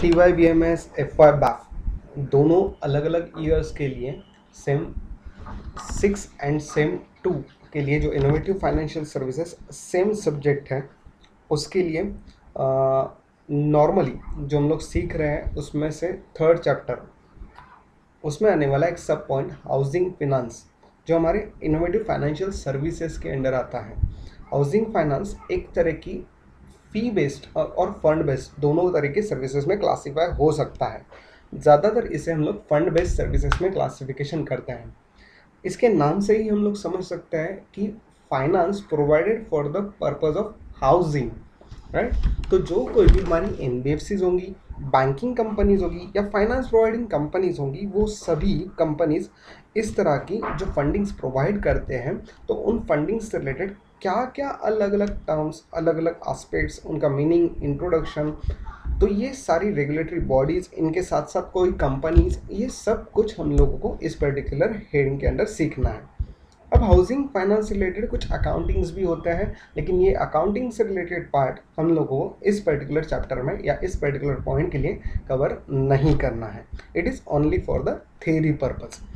T Y B M S F Y BAF दोनों अलग अलग ईयर्स के लिए sem six and sem two के लिए जो innovative financial services same subject है, उसके लिए नॉर्मली जो हम लोग सीख रहे हैं, उसमें से थर्ड चैप्टर उसमें आने वाला एक सब पॉइंट हाउसिंग फिनांस जो हमारे इनोवेटिव फाइनेंशियल सर्विसेज़ के अंडर आता है। हाउसिंग फाइनेंस एक तरह की फ़ी बेस्ड और फंड बेस्ड दोनों तरह के सर्विसेज़ में क्लासीफाई हो सकता है। ज़्यादातर इसे हम लोग फंड बेस्ड सर्विसेज़ में क्लासिफिकेशन करते हैं। इसके नाम से ही हम लोग समझ सकते हैं कि finance provided for the purpose of housing right तो जो कोई भी हमारी एन होंगी बैंकिंग कंपनीज़ होगी या फाइनेंस प्रोवाइडिंग कंपनीज़ होंगी, वो सभी कंपनीज़ इस तरह की जो फंडिंग्स प्रोवाइड करते हैं तो उन फंडिंग्स से रिलेटेड क्या क्या अलग अलग टर्म्स अलग अलग आस्पेक्ट्स उनका मीनिंग इंट्रोडक्शन तो ये सारी रेगुलेटरी बॉडीज़ इनके साथ साथ कोई कंपनीज़ ये सब कुछ हम लोगों को इस पर्टिकुलर हेडिंग के अंदर सीखना है। अब हाउसिंग फाइनेंस रिलेटेड कुछ अकाउंटिंग्स भी होते हैं, लेकिन ये अकाउंटिंग से रिलेटेड पार्ट हम लोगों को इस पर्टिकुलर चैप्टर में या इस पर्टिकुलर पॉइंट के लिए कवर नहीं करना है। It is only for the theory purpose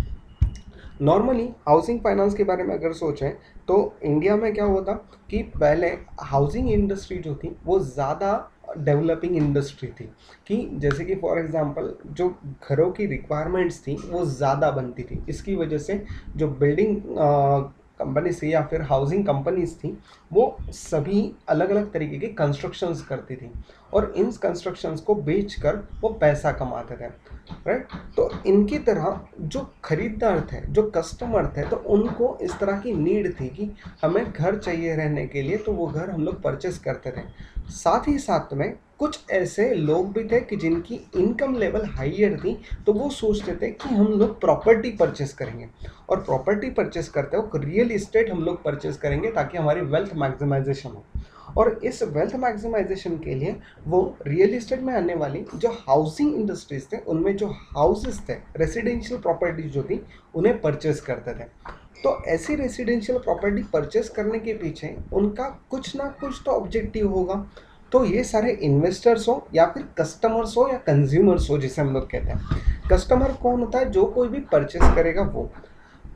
normally housing finance के बारे में अगर सोचें तो इंडिया में क्या होता कि पहले हाउसिंग इंडस्ट्री जो थी, वो ज़्यादा डेवलपिंग इंडस्ट्री थी। कि जैसे कि फॉर एग्जांपल जो घरों की रिक्वायरमेंट्स थी, वो ज़्यादा बनती थी। इसकी वजह से जो बिल्डिंग कंपनीज़ थी या फिर हाउसिंग कंपनीज़ थी, वो सभी अलग अलग तरीके के कंस्ट्रक्शंस करती थी। और इन कंस्ट्रक्शंस को बेचकर वो पैसा कमाते थे। राइट तो इनकी तरह जो खरीदार थे, जो कस्टमर थे तो उनको इस तरह की नीड थी कि हमें घर चाहिए रहने के लिए तो वो घर हम लोग परचेस करते थे। साथ ही साथ में कुछ ऐसे लोग भी थे कि जिनकी इनकम लेवल हाइयर थी तो वो सोचते थे कि हम लोग प्रॉपर्टी परचेस करेंगे। और प्रॉपर्टी परचेस करते हो रियल इस्टेट हम लोग परचेस करेंगे ताकि हमारी वेल्थ मैक्सिमाइजेशन हो। और इस वेल्थ मैक्सिमाइजेशन के लिए वो रियल इस्टेट में आने वाली जो हाउसिंग इंडस्ट्रीज़ थे, उनमें जो हाउसेस थे रेसिडेंशियल प्रॉपर्टीज़ जो थी, उन्हें परचेस करते थे। तो ऐसी रेसिडेंशियल प्रॉपर्टी परचेस करने के पीछे उनका कुछ ना कुछ तो ऑब्जेक्टिव होगा। तो ये सारे इन्वेस्टर्स हो या फिर कस्टमर्स हो या कंज्यूमर्स हो, जिसे हम लोग कहते हैं। कस्टमर कौन होता है? जो कोई भी परचेस करेगा वो।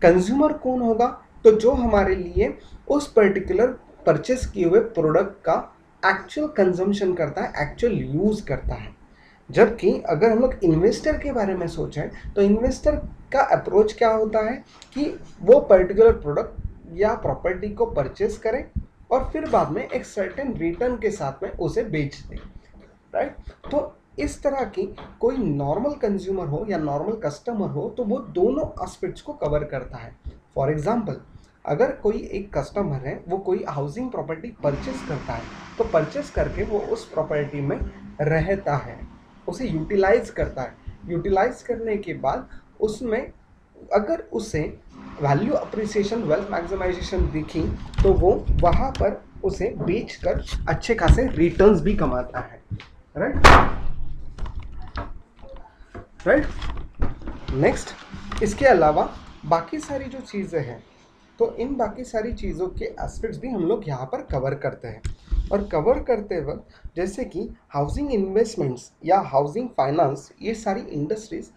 कंज्यूमर कौन होगा? तो जो हमारे लिए उस पर्टिकुलर परचेस किए हुए प्रोडक्ट का एक्चुअल कंजम्पशन करता है एक्चुअल यूज़ करता है। जबकि अगर हम लोग इन्वेस्टर के बारे में सोचें तो इन्वेस्टर का अप्रोच क्या होता है कि वो पर्टिकुलर प्रोडक्ट या प्रॉपर्टी को परचेस करें और फिर बाद में एक सर्टेन रिटर्न के साथ में उसे बेच दें राइट तो इस तरह की कोई नॉर्मल कंज्यूमर हो या नॉर्मल कस्टमर हो तो वो दोनों एस्पेक्ट्स को कवर करता है। फॉर एग्ज़ाम्पल अगर कोई एक कस्टमर है, वो कोई हाउसिंग प्रॉपर्टी परचेस करता है तो परचेस करके वो उस प्रॉपर्टी में रहता है, उसे यूटिलाइज करता है। यूटिलाइज करने के बाद उसमें अगर उसे वैल्यू अप्रिसिएशन वेल्थ मैक्सिमाइजेशन दिखी तो वो वहाँ पर उसे बेच कर अच्छे खासे रिटर्न्स भी कमाता है। राइट राइट नेक्स्ट इसके अलावा बाकी सारी जो चीज़ें हैं तो इन बाकी सारी चीज़ों के एस्पेक्ट्स भी हम लोग यहाँ पर कवर करते हैं। और कवर करते वक्त, जैसे कि हाउसिंग इन्वेस्टमेंट्स या हाउसिंग फाइनेंस ये सारी इंडस्ट्रीज़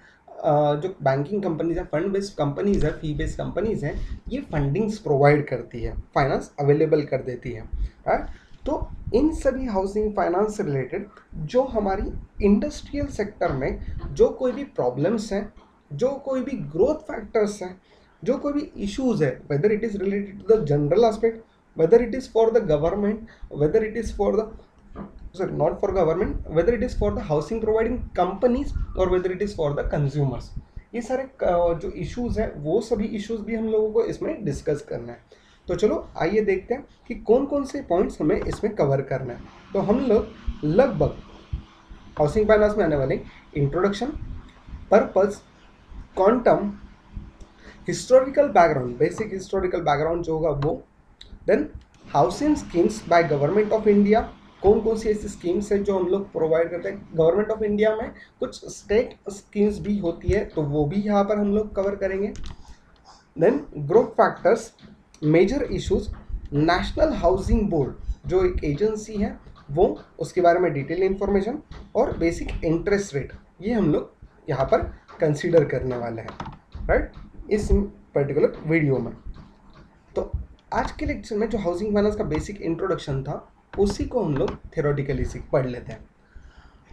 जो बैंकिंग कंपनीज़ है फंड बेस्ड कंपनीज़ है फ़ी बेस्ड कंपनीज़ हैं, ये फंडिंग्स प्रोवाइड करती है फाइनेंस अवेलेबल कर देती है राइट तो इन सभी हाउसिंग फाइनेंस से रिलेटेड जो हमारी इंडस्ट्रियल सेक्टर में जो कोई भी प्रॉब्लम्स हैं, जो कोई भी ग्रोथ फैक्टर्स हैं जो कोई भी इश्यूज़ है whether it is related to the general aspect whether it is for the government whether it is for the sorry, not for government, whether it is for the housing providing companies or whether it is for the consumers. ये सारे जो issues हैं, वो सभी issues भी हम लोगों को इसमें डिस्कस करना है। तो चलो, आइए देखते हैं कि कौन कौन से पॉइंट्स हमें इसमें कवर करना है। तो हम लोग लगभग हाउसिंग फाइनेंस में आने वाले introduction purpose quantum historical background basic historical background जो होगा वो then housing schemes by government of India कौन कौन सी ऐसी स्कीम्स हैं जो हम लोग प्रोवाइड करते हैं? गवर्नमेंट ऑफ़ इंडिया में कुछ स्टेट स्कीम्स भी होती है तो वो भी यहाँ पर हम लोग कवर करेंगे। Then growth factors major issues national housing board जो एक एजेंसी है, वो उसके बारे में डिटेल इन्फॉर्मेशन और बेसिक इंटरेस्ट रेट ये हम लोग यहाँ पर कंसिडर करने वाले हैं राइट इस पर्टिकुलर वीडियो में। तो आज के लेक्चर में जो हाउसिंग फाइनेंस का बेसिक इंट्रोडक्शन था, उसी को हम लोग थेरोटिकली सीख, पढ़ लेते हैं।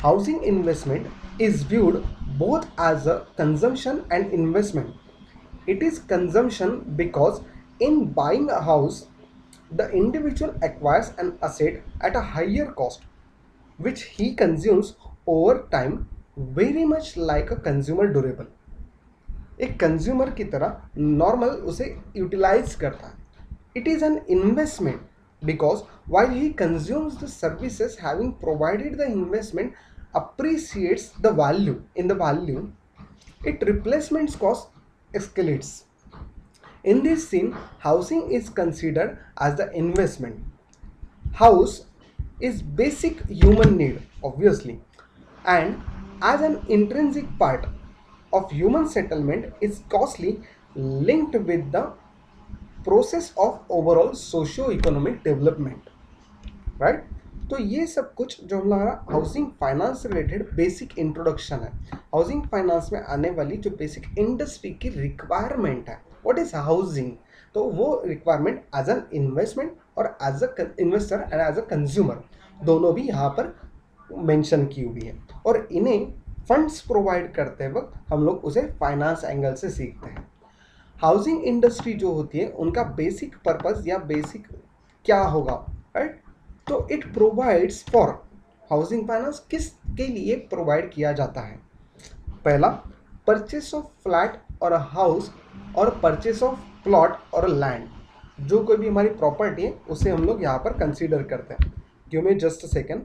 Housing investment is viewed both as a consumption and investment it is consumption because in buying a house the individual acquires an asset at a higher cost, which he consumes over time very much like a consumer durable. एक consumer की तरह normal उसे utilise करता है। It is an investment because while he consumes the services having provided the investment appreciates the value in the value it replacement cost escalates in this scene housing is considered as the investment house is basic human need obviously and as an intrinsic part of human settlement is costly linked with the process of overall socio economic development right तो ये सब कुछ जो हमारा housing finance related basic introduction है। Housing finance में आने वाली जो बेसिक इंडस्ट्री की रिक्वायरमेंट है व्हाट इज़ हाउसिंग तो वो रिक्वायरमेंट एज एन इन्वेस्टमेंट और as a investor and as a consumer दोनों भी यहाँ पर मेंशन की हुई है। और इन्हें फंड्स प्रोवाइड करते वक्त हम लोग उसे फाइनेंस एंगल से सीखते हैं। हाउसिंग इंडस्ट्री जो होती है, उनका बेसिक पर्पस या बेसिक क्या होगा? राइट तो it provides for housing finance किस के लिए प्रोवाइड किया जाता है? पहला परचेस ऑफ़ फ्लैट और हाउस और परचेस ऑफ़ प्लॉट और लैंड जो कोई भी हमारी प्रॉपर्टी है, उसे हम लोग यहाँ पर कंसीडर करते हैं। Give me just a second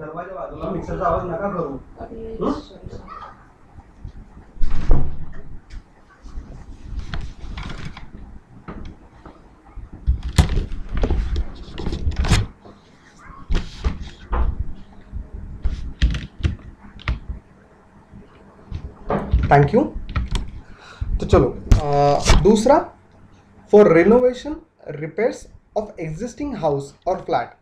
दरवाज़ा बाजूला मिक्सरचा आवाज़ नका करू. थैंक यू तो चलो अ, दूसरा for renovation repairs of existing house और फ्लैट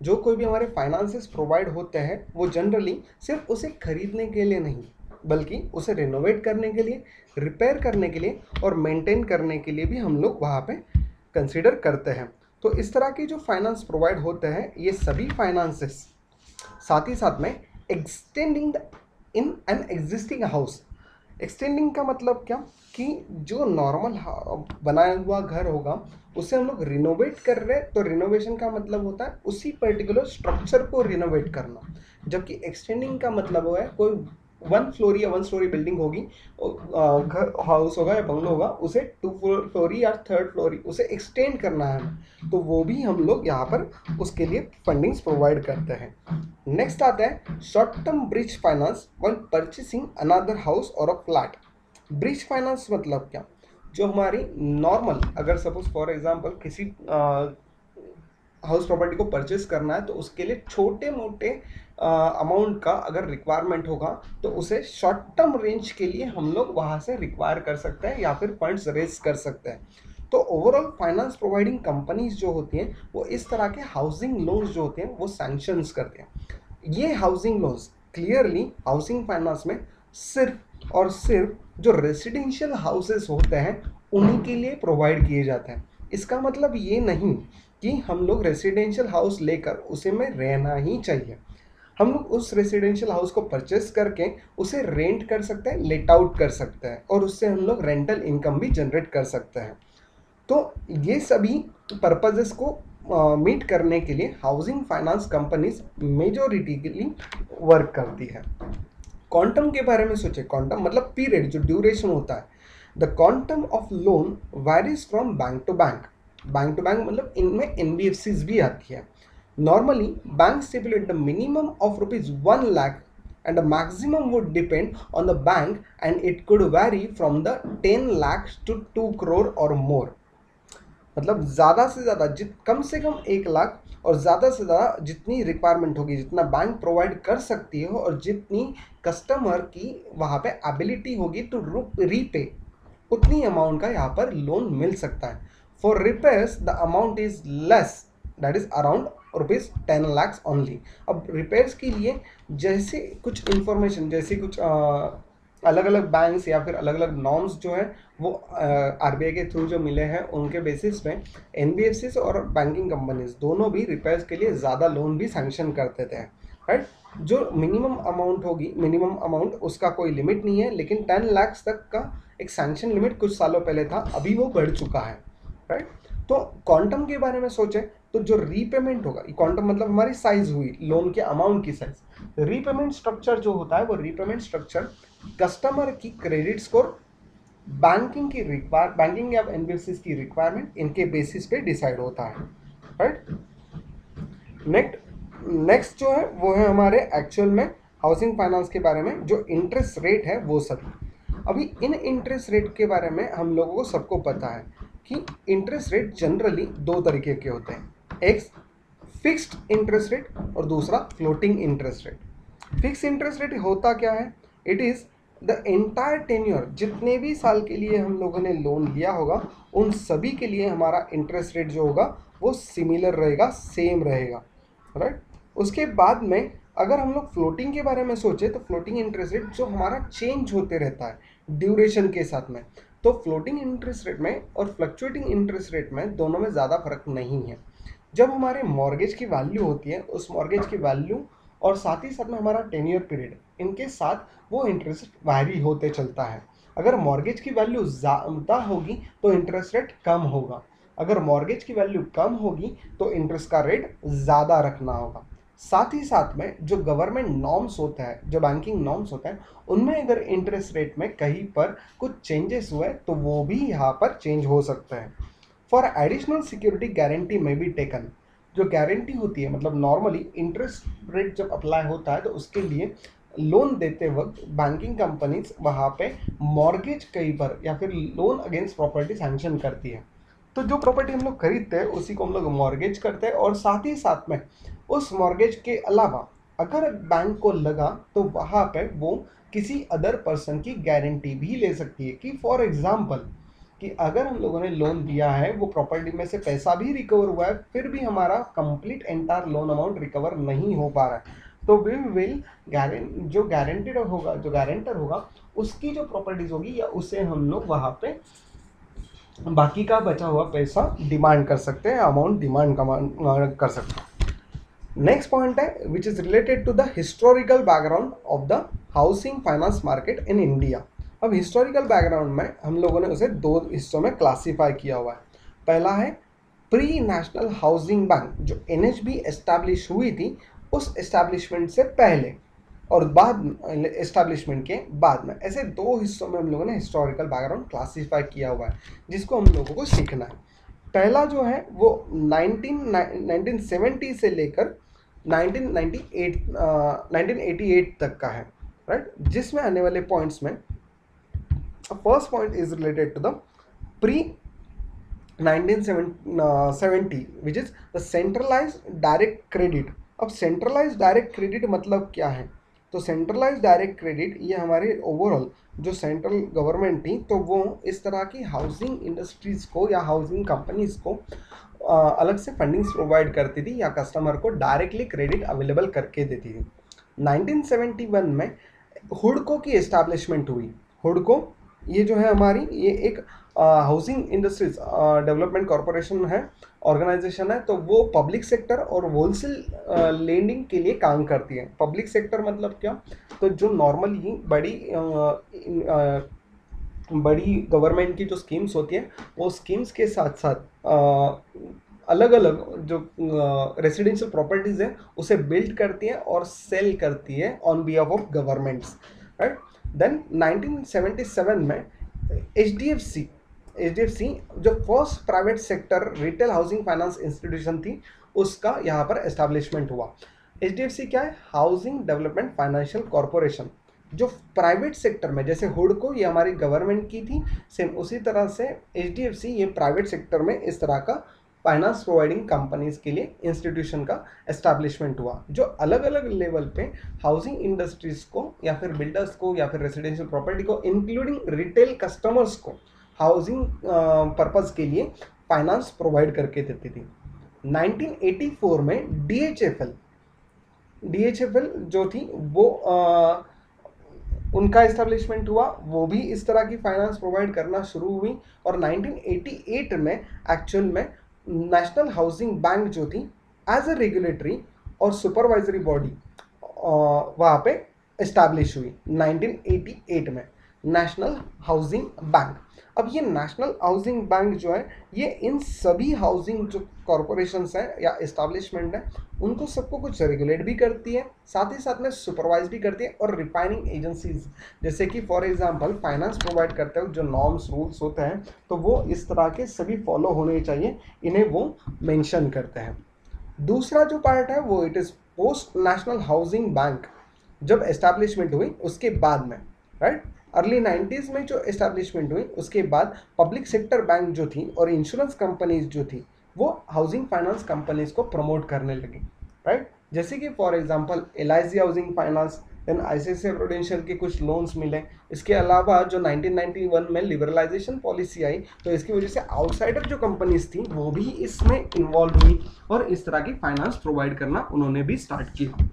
जो कोई भी हमारे फाइनेंसेस प्रोवाइड होते हैं, वो जनरली सिर्फ़ उसे खरीदने के लिए नहीं, बल्कि उसे रिनोवेट करने के लिए रिपेयर करने के लिए और मेंटेन करने के लिए भी हम लोग वहाँ पे कंसिडर करते हैं। तो इस तरह के जो फाइनेंस प्रोवाइड होते हैं, ये सभी फाइनेंसेस साथ ही साथ में extending in an existing house extending का मतलब क्या? कि जो नॉर्मल बनाया हुआ घर होगा, उसे हम लोग रिनोवेट कर रहे हैं तो रिनोवेशन का मतलब होता है उसी पर्टिकुलर स्ट्रक्चर को रिनोवेट करना। जबकि एक्सटेंडिंग का मतलब हो है कोई वन फ्लोरी या वन स्टोरी बिल्डिंग होगी घर हाउस होगा या बंगलो होगा, उसे टू फ्लोरी या थर्ड फ्लोरी उसे एक्सटेंड करना है। तो वो भी हम लोग यहाँ पर उसके लिए फंडिंग्स प्रोवाइड करते हैं। नेक्स्ट आता है short term bridge finance one purchasing another house और अ फ्लैट ब्रिज फाइनेंस मतलब क्या? जो हमारी नॉर्मल अगर सपोज़ फॉर एग्ज़ाम्पल किसी हाउस प्रॉपर्टी को परचेस करना है तो उसके लिए छोटे मोटे अमाउंट का अगर रिक्वायरमेंट होगा तो उसे शॉर्ट टर्म रेंज के लिए हम लोग वहाँ से रिक्वायर कर सकते हैं या फिर फंड्स रेज कर सकते हैं। तो ओवरऑल फाइनेंस प्रोवाइडिंग कंपनीज़ जो होती हैं, वो इस तरह के हाउसिंग लोन्स जो होते हैं, वो सैंक्शंस करते हैं। ये housing loans clearly housing finance में सिर्फ़ और सिर्फ़ जो रेसिडेंशियल हाउसेस होते हैं, उन्हीं के लिए प्रोवाइड किए जाते हैं। इसका मतलब ये नहीं कि हम लोग रेसिडेंशियल हाउस लेकर उसे में रहना ही चाहिए। हम लोग उस रेसिडेंशियल हाउस को परचेस करके उसे रेंट कर सकते हैं लेट आउट कर सकते हैं और उससे हम लोग रेंटल इनकम भी जनरेट कर सकते हैं। तो ये सभी पर्पजेस को मीट uh, करने के लिए housing finance companies majoritily work करती है। क्वांटम के बारे में सोचे क्वांटम मतलब पीरियड जो ड्यूरेशन होता है। The quantum of loan varies from bank to bank bank to bank मतलब इनमें एन भी आती है। Normally bank stipulate the minimum of rupees one lakh and the maximum would depend on the bank and it could vary from the 10 lakhs to 2 crore or more. मतलब ज़्यादा से ज़्यादा, जित कम से कम एक लाख और ज़्यादा से ज़्यादा जितनी रिक्वायरमेंट होगी, जितना बैंक प्रोवाइड कर सकती है और जितनी कस्टमर की वहाँ पे एबिलिटी होगी टू रीपे उतनी अमाउंट का यहाँ पर लोन मिल सकता है। For repairs the amount is less that is around rupees ten lakhs only अब रिपेयर्स के लिए जैसे कुछ इंफॉर्मेशन जैसे कुछ आ, अलग अलग बैंक्स या फिर अलग अलग नॉर्म्स जो है वो आरबीआई के थ्रू जो मिले हैं उनके बेसिस पे एन और बैंकिंग कंपनीज़ दोनों भी रिपेयर्स के लिए ज़्यादा लोन भी सैंक्शन करते थे राइट जो मिनिमम अमाउंट होगी मिनिमम अमाउंट उसका कोई लिमिट नहीं है लेकिन टेन लैक्स तक का एक सैंक्शन लिमिट कुछ सालों पहले था अभी वो बढ़ चुका है राइट तो क्वांटम के बारे में सोचें तो जो रीपेमेंट होगा क्वांटम मतलब हमारी साइज़ हुई लोन के अमाउंट की साइज़ रीपेमेंट स्ट्रक्चर जो होता है, वो रीपेमेंट स्ट्रक्चर कस्टमर की क्रेडिट स्कोर बैंकिंग की रिक्वायर बैंकिंग या एनबीएफसी की रिक्वायरमेंट इनके बेसिस पे डिसाइड होता है. राइट नेक्स्ट नेक्स्ट जो है, वो है हमारे एक्चुअल में हाउसिंग फाइनेंस के बारे में, जो इंटरेस्ट रेट है, वो सब. अभी इन इंटरेस्ट रेट के बारे में हम लोगों को सबको पता है कि इंटरेस्ट रेट जनरली दो तरीके के होते हैं. एक फिक्स्ड इंटरेस्ट रेट और दूसरा floating interest rate fix interest rate होता क्या है? It is the entire tenure जितने भी साल के लिए हम लोगों ने लोन लिया होगा, उन सभी के लिए हमारा इंटरेस्ट रेट जो होगा, वो सिमिलर रहेगा सेम रहेगा. राइट उसके बाद में अगर हम लोग फ्लोटिंग के बारे में सोचें तो फ्लोटिंग इंटरेस्ट रेट जो हमारा चेंज होते रहता है ड्यूरेशन के साथ में तो फ्लोटिंग इंटरेस्ट रेट में और फ्लक्चुएटिंग इंटरेस्ट रेट में दोनों में ज़्यादा फ़र्क नहीं है. जब हमारे मॉर्गेज की वैल्यू होती है, उस मॉर्गेज की वैल्यू और साथ ही साथ में हमारा टेन ईयर पीरियड इनके साथ वो इंटरेस्ट वैरी होते चलता है। अगर मॉर्गेज की वैल्यू ज़्यादा होगी तो इंटरेस्ट रेट कम होगा। अगर मॉर्गेज की वैल्यू कम होगी तो इंटरेस्ट का रेट ज़्यादा रखना होगा। साथ ही साथ में जो गवर्नमेंट नॉर्म्स होता है, जो बैंकिंग नॉर्म्स होते हैं, उनमें अगर इंटरेस्ट रेट में कहीं पर कुछ चेंजेस हुए तो वो भी यहाँ पर चेंज हो सकते है। फॉर एडिशनल सिक्योरिटी गारंटी में भी टेकन जो गारंटी होती है मतलब नॉर्मली इंटरेस्ट रेट जब अप्लाई होता है तो उसके लिए लोन देते वक्त बैंकिंग कंपनीज़ वहाँ पे मॉर्गेज कहीं पर या फिर लोन अगेंस्ट प्रॉपर्टी सैंक्शन करती है। तो जो प्रॉपर्टी हम लोग खरीदते हैं, उसी को हम लोग मॉर्गेज करते हैं और साथ ही साथ में उस मॉर्गेज के अलावा अगर बैंक को लगा तो वहाँ पे वो किसी अदर पर्सन की गारंटी भी ले सकती है कि फॉर एग्ज़ाम्पल कि अगर हम लोगों ने लोन दिया है, वो प्रॉपर्टी में से पैसा भी रिकवर हुआ है, फिर भी हमारा complete entire loan amount recover नहीं हो पा रहा है। तो वी विल गारंट जो गारंटेड होगा, जो गारंटर होगा, उसकी जो प्रॉपर्टीज़ होगी, या उसे हम लोग वहाँ पे बाकी का बचा हुआ पैसा डिमांड कर सकते हैं अमाउंट डिमांड कर सकते हैं। नेक्स्ट पॉइंट है which is related to the historical background of the housing finance market in India अब हिस्टोरिकल बैकग्राउंड में हम लोगों ने उसे दो हिस्सों में क्लासीफाई किया हुआ है। पहला है प्री नेशनल हाउसिंग बैंक जो एन एच बी एस्टैब्लिश हुई थी उस एस्टैब्लिशमेंट से पहले और बाद एस्टैब्लिशमेंट के बाद में। ऐसे दो हिस्सों में हम लोगों ने हिस्टोरिकल बैकग्राउंड क्लासीफाई किया हुआ है, जिसको हम लोगों को सीखना है। पहला जो है वो 19 1970 से लेकर 1998 1988 तक का है राइट जिसमें आने वाले पॉइंट्स में first point is related to the pre 1970 which is the centralise direct credit अब सेंट्रलाइज डायरेक्ट क्रेडिट मतलब क्या है? तो सेंट्रलाइज डायरेक्ट क्रेडिट ये हमारे ओवरऑल जो सेंट्रल गवर्नमेंट थी तो वो इस तरह की हाउसिंग इंडस्ट्रीज़ को या हाउसिंग कंपनीज़ को आ, अलग से फंडिंग्स प्रोवाइड करती थी या कस्टमर को डायरेक्टली क्रेडिट अवेलेबल करके देती थी। 1971 में हुडको की इस्टेब्लिशमेंट हुई। हुडको ये जो है हमारी ये एक हाउसिंग इंडस्ट्रीज़ डेवलपमेंट कॉरपोरेशन है ऑर्गेनाइजेशन है तो वो पब्लिक सेक्टर और होलसेल लेंडिंग के लिए काम करती है। पब्लिक सेक्टर मतलब क्या? तो जो नॉर्मली बड़ी आ, बड़ी गवर्नमेंट की जो स्कीम्स होती हैं वो स्कीम्स के साथ साथ अलग अलग जो रेसिडेंशियल प्रॉपर्टीज़ हैं उसे बिल्ड करती हैं और सेल करती है on behalf of governments right then 1977 में एच एच जो first private sector retail housing finance institution थी, उसका यहाँ पर एस्टेब्लिशमेंट हुआ। सी क्या है? हाउसिंग डेवलपमेंट फाइनेंशियल कॉरपोरेशन जो प्राइवेट सेक्टर में, जैसे हुडको ये हमारी गवर्नमेंट की थी सेम उसी तरह से HDFC ये प्राइवेट सेक्टर में इस तरह का फाइनेंस प्रोवाइडिंग कंपनीज़ के लिए इंस्टीट्यूशन का एस्टैब्लिशमेंट हुआ जो अलग अलग लेवल पे हाउसिंग इंडस्ट्रीज़ को या फिर बिल्डर्स को या फिर रेजिडेंशियल प्रॉपर्टी को इंक्लूडिंग रिटेल कस्टमर्स को हाउसिंग पर्पज के लिए फाइनेंस प्रोवाइड करके देती थी। 1984 में D H F L D H F L जो थी वो आ, उनका इस्टेब्लिशमेंट हुआ वो भी इस तरह की फाइनेंस प्रोवाइड करना शुरू हुई और 1988 में एक्चुअल में नेशनल हाउसिंग बैंक जो थी एज अ रेगुलेटरी और सुपरवाइजरी बॉडी वहाँ पे इस्टेब्लिश हुई 1988 में नेशनल हाउसिंग बैंक अब ये नेशनल हाउसिंग बैंक जो है, ये इन सभी हाउसिंग जो कॉरपोरेशन हैं या इस्टेब्लिशमेंट है, उनको सबको कुछ रेगुलेट भी करती है, साथ ही साथ में सुपरवाइज भी करती है और रिफाइनिंग एजेंसीज जैसे कि फॉर एग्जांपल फाइनेंस प्रोवाइड करते हो जो नॉर्म्स रूल्स होते हैं तो वो इस तरह के सभी फॉलो होने चाहिए, इन्हें वो मैंशन करते हैं। दूसरा जो पार्ट है, वो it is post national housing bank जब एस्टैब्लिशमेंट हुई, उसके बाद में राइट अर्ली नाइन्टीज़ में जो इस्टेब्लिशमेंट हुई, उसके बाद पब्लिक सेक्टर बैंक जो थी और इंश्योरेंस कंपनीज़ जो थी, वो हाउसिंग फाइनेंस कंपनीज़ को प्रमोट करने लगी राइट जैसे कि for example L housing finance then I C prudential के कुछ लोन्स मिले। इसके अलावा जो 1991 में लिबरलाइजेशन पॉलिसी आई तो इसकी वजह से आउटसाइडर जो कंपनीज़ थी, वो भी इसमें इन्वॉल्व हुई और इस तरह की फाइनेंस प्रोवाइड करना उन्होंने भी स्टार्ट किया।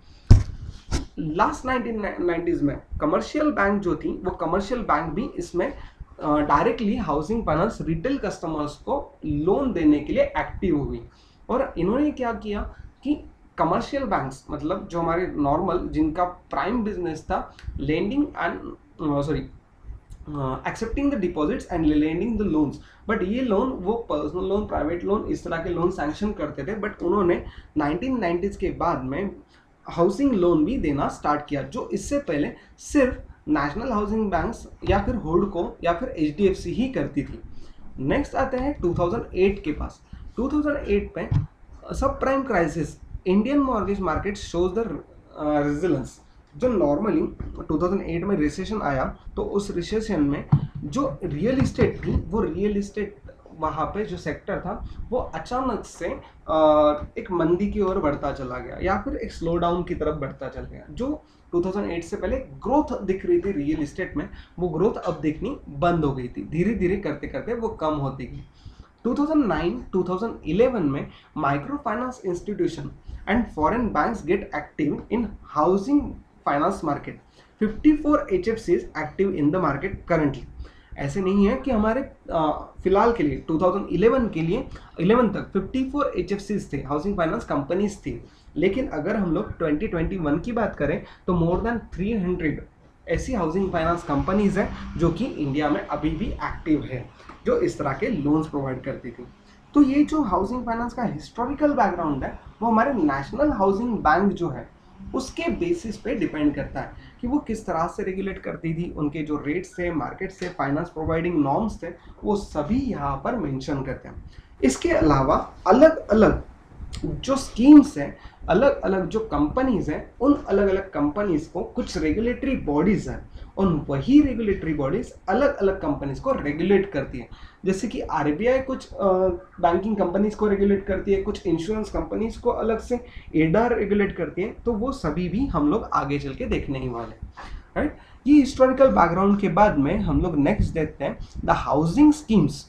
लास्ट नाइनटीन नाइन्टीज में कमर्शियल बैंक जो थी, वो कमर्शियल बैंक भी इसमें directly housing finance retail customers को लोन देने के लिए एक्टिव हुई। और इन्होंने क्या किया कि कमर्शियल बैंक्स मतलब जो हमारे नॉर्मल जिनका प्राइम बिज़नेस था lending and sorry accepting the deposits and lending the loans but ये लोन वो पर्सनल लोन प्राइवेट लोन इस तरह के लोन सैंक्शन करते थे बट उन्होंने 1990s के बाद में हाउसिंग लोन भी देना स्टार्ट किया, जो इससे पहले सिर्फ़ नेशनल हाउसिंग बैंक्स या फिर होल्डको या फिर एचडीएफसी ही करती थी। नेक्स्ट आते हैं 2008 के पास। 2008 में subprime crisis Indian mortgage market shows the resilience जो नॉर्मली 2008 में रिसेशन आया तो उस रिसेशन में जो रियल इस्टेट थी, वो रियल इस्टेट वहाँ पे जो सेक्टर था, वो अचानक से एक मंदी की ओर बढ़ता चला गया, या फिर एक स्लो डाउन की तरफ़ बढ़ता चल गया, जो 2008 से पहले ग्रोथ दिख रही थी रियल इस्टेट में, वो ग्रोथ अब देखनी बंद हो गई थी धीरे धीरे करते करते वो कम होती गई। 2009-2011 में micro finance institution and foreign banks get active in housing finance market 54 HFCs active in the market currently ऐसे नहीं है कि हमारे फ़िलहाल के लिए 2011 के लिए 11 तक 54 फोर थे हाउसिंग फाइनेंस कंपनीज़ थी। लेकिन अगर हम लोग 2021 की बात करें तो मोर देन 300 ऐसी हाउसिंग फाइनेंस कंपनीज़ हैं, जो कि इंडिया में अभी भी एक्टिव है, जो इस तरह के लोन्स प्रोवाइड करती थी। तो ये जो हाउसिंग फाइनेंस का हिस्टोरिकल बैकग्राउंड है, वो हमारे नेशनल हाउसिंग बैंक जो है, उसके बेसिस पे डिपेंड करता है। कि वो किस तरह से रेगुलेट करती थी, उनके जो रेट्स थे मार्केट्स से फाइनेंस प्रोवाइडिंग नॉर्म्स थे, वो सभी यहाँ पर मेंशन करते हैं। इसके अलावा अलग अलग जो स्कीम्स हैं अलग अलग जो कंपनीज़ हैं, उन अलग अलग कंपनीज़ को कुछ रेगुलेटरी बॉडीज हैं और वही रेगुलेटरी बॉडीज अलग अलग कंपनीज़ को रेगुलेट करती है। जैसे कि आरबीआई कुछ बैंकिंग कंपनीज़ को रेगुलेट करती है, कुछ इंश्योरेंस कंपनीज़ को अलग से एडा रेगुलेट करती है तो वो सभी भी हम लोग आगे चल के देखने ही वाले राइट ये हिस्टोरिकल बैकग्राउंड के बाद में हम लोग नेक्स्ट देखते हैं the housing schemes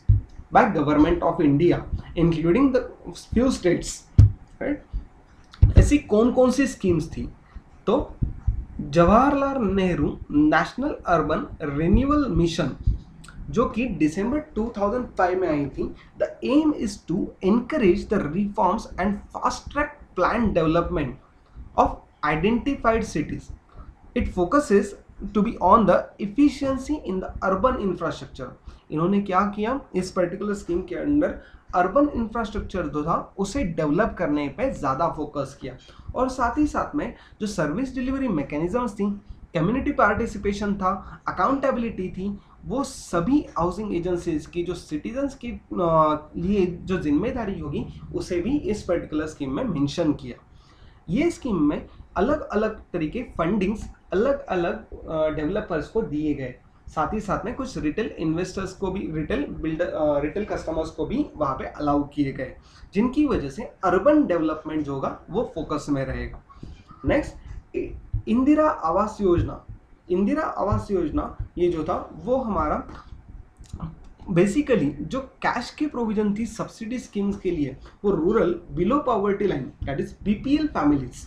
by government of India including the few states right ऐसी कौन कौन सी स्कीम्स थी? तो Jawaharlal Nehru national urban renewal mission जो कि दिसंबर 2005 में आई थी। The aim is to encourage the reforms and fast track plan development of identified cities it focuses to be on the efficiency in the urban infrastructure इन्होंने क्या किया? इस पर्टिकुलर स्कीम के अंडर अर्बन इंफ्रास्ट्रक्चर जो था, उसे develop करने पे ज़्यादा फोकस किया। और साथ ही साथ में जो सर्विस डिलीवरी मैकेनिज्म्स थी कम्युनिटी पार्टिसिपेशन था अकाउंटेबिलिटी थी वो सभी हाउसिंग एजेंसीज की, जो सिटीजन्स के लिए जो ज़िम्मेदारी होगी, उसे भी इस पर्टिकुलर स्कीम में मेंशन किया। ये स्कीम में अलग अलग तरीके फंडिंग्स अलग अलग डेवलपर्स को दिए गए। साथ ही साथ में कुछ रिटेल इन्वेस्टर्स को भी रिटेल बिल्डर रिटेल कस्टमर्स को भी वहाँ पे अलाउ किए गए। जिनकी वजह से अर्बन डेवलपमेंट जो होगा, वो फोकस में रहेगा। नेक्स्ट इंदिरा आवास योजना। इंदिरा आवास योजना, ये जो था, वो हमारा बेसिकली जो कैश की प्रोविज़न थी सब्सिडी स्कीम्स के लिए, वो rural below poverty line that is BPL families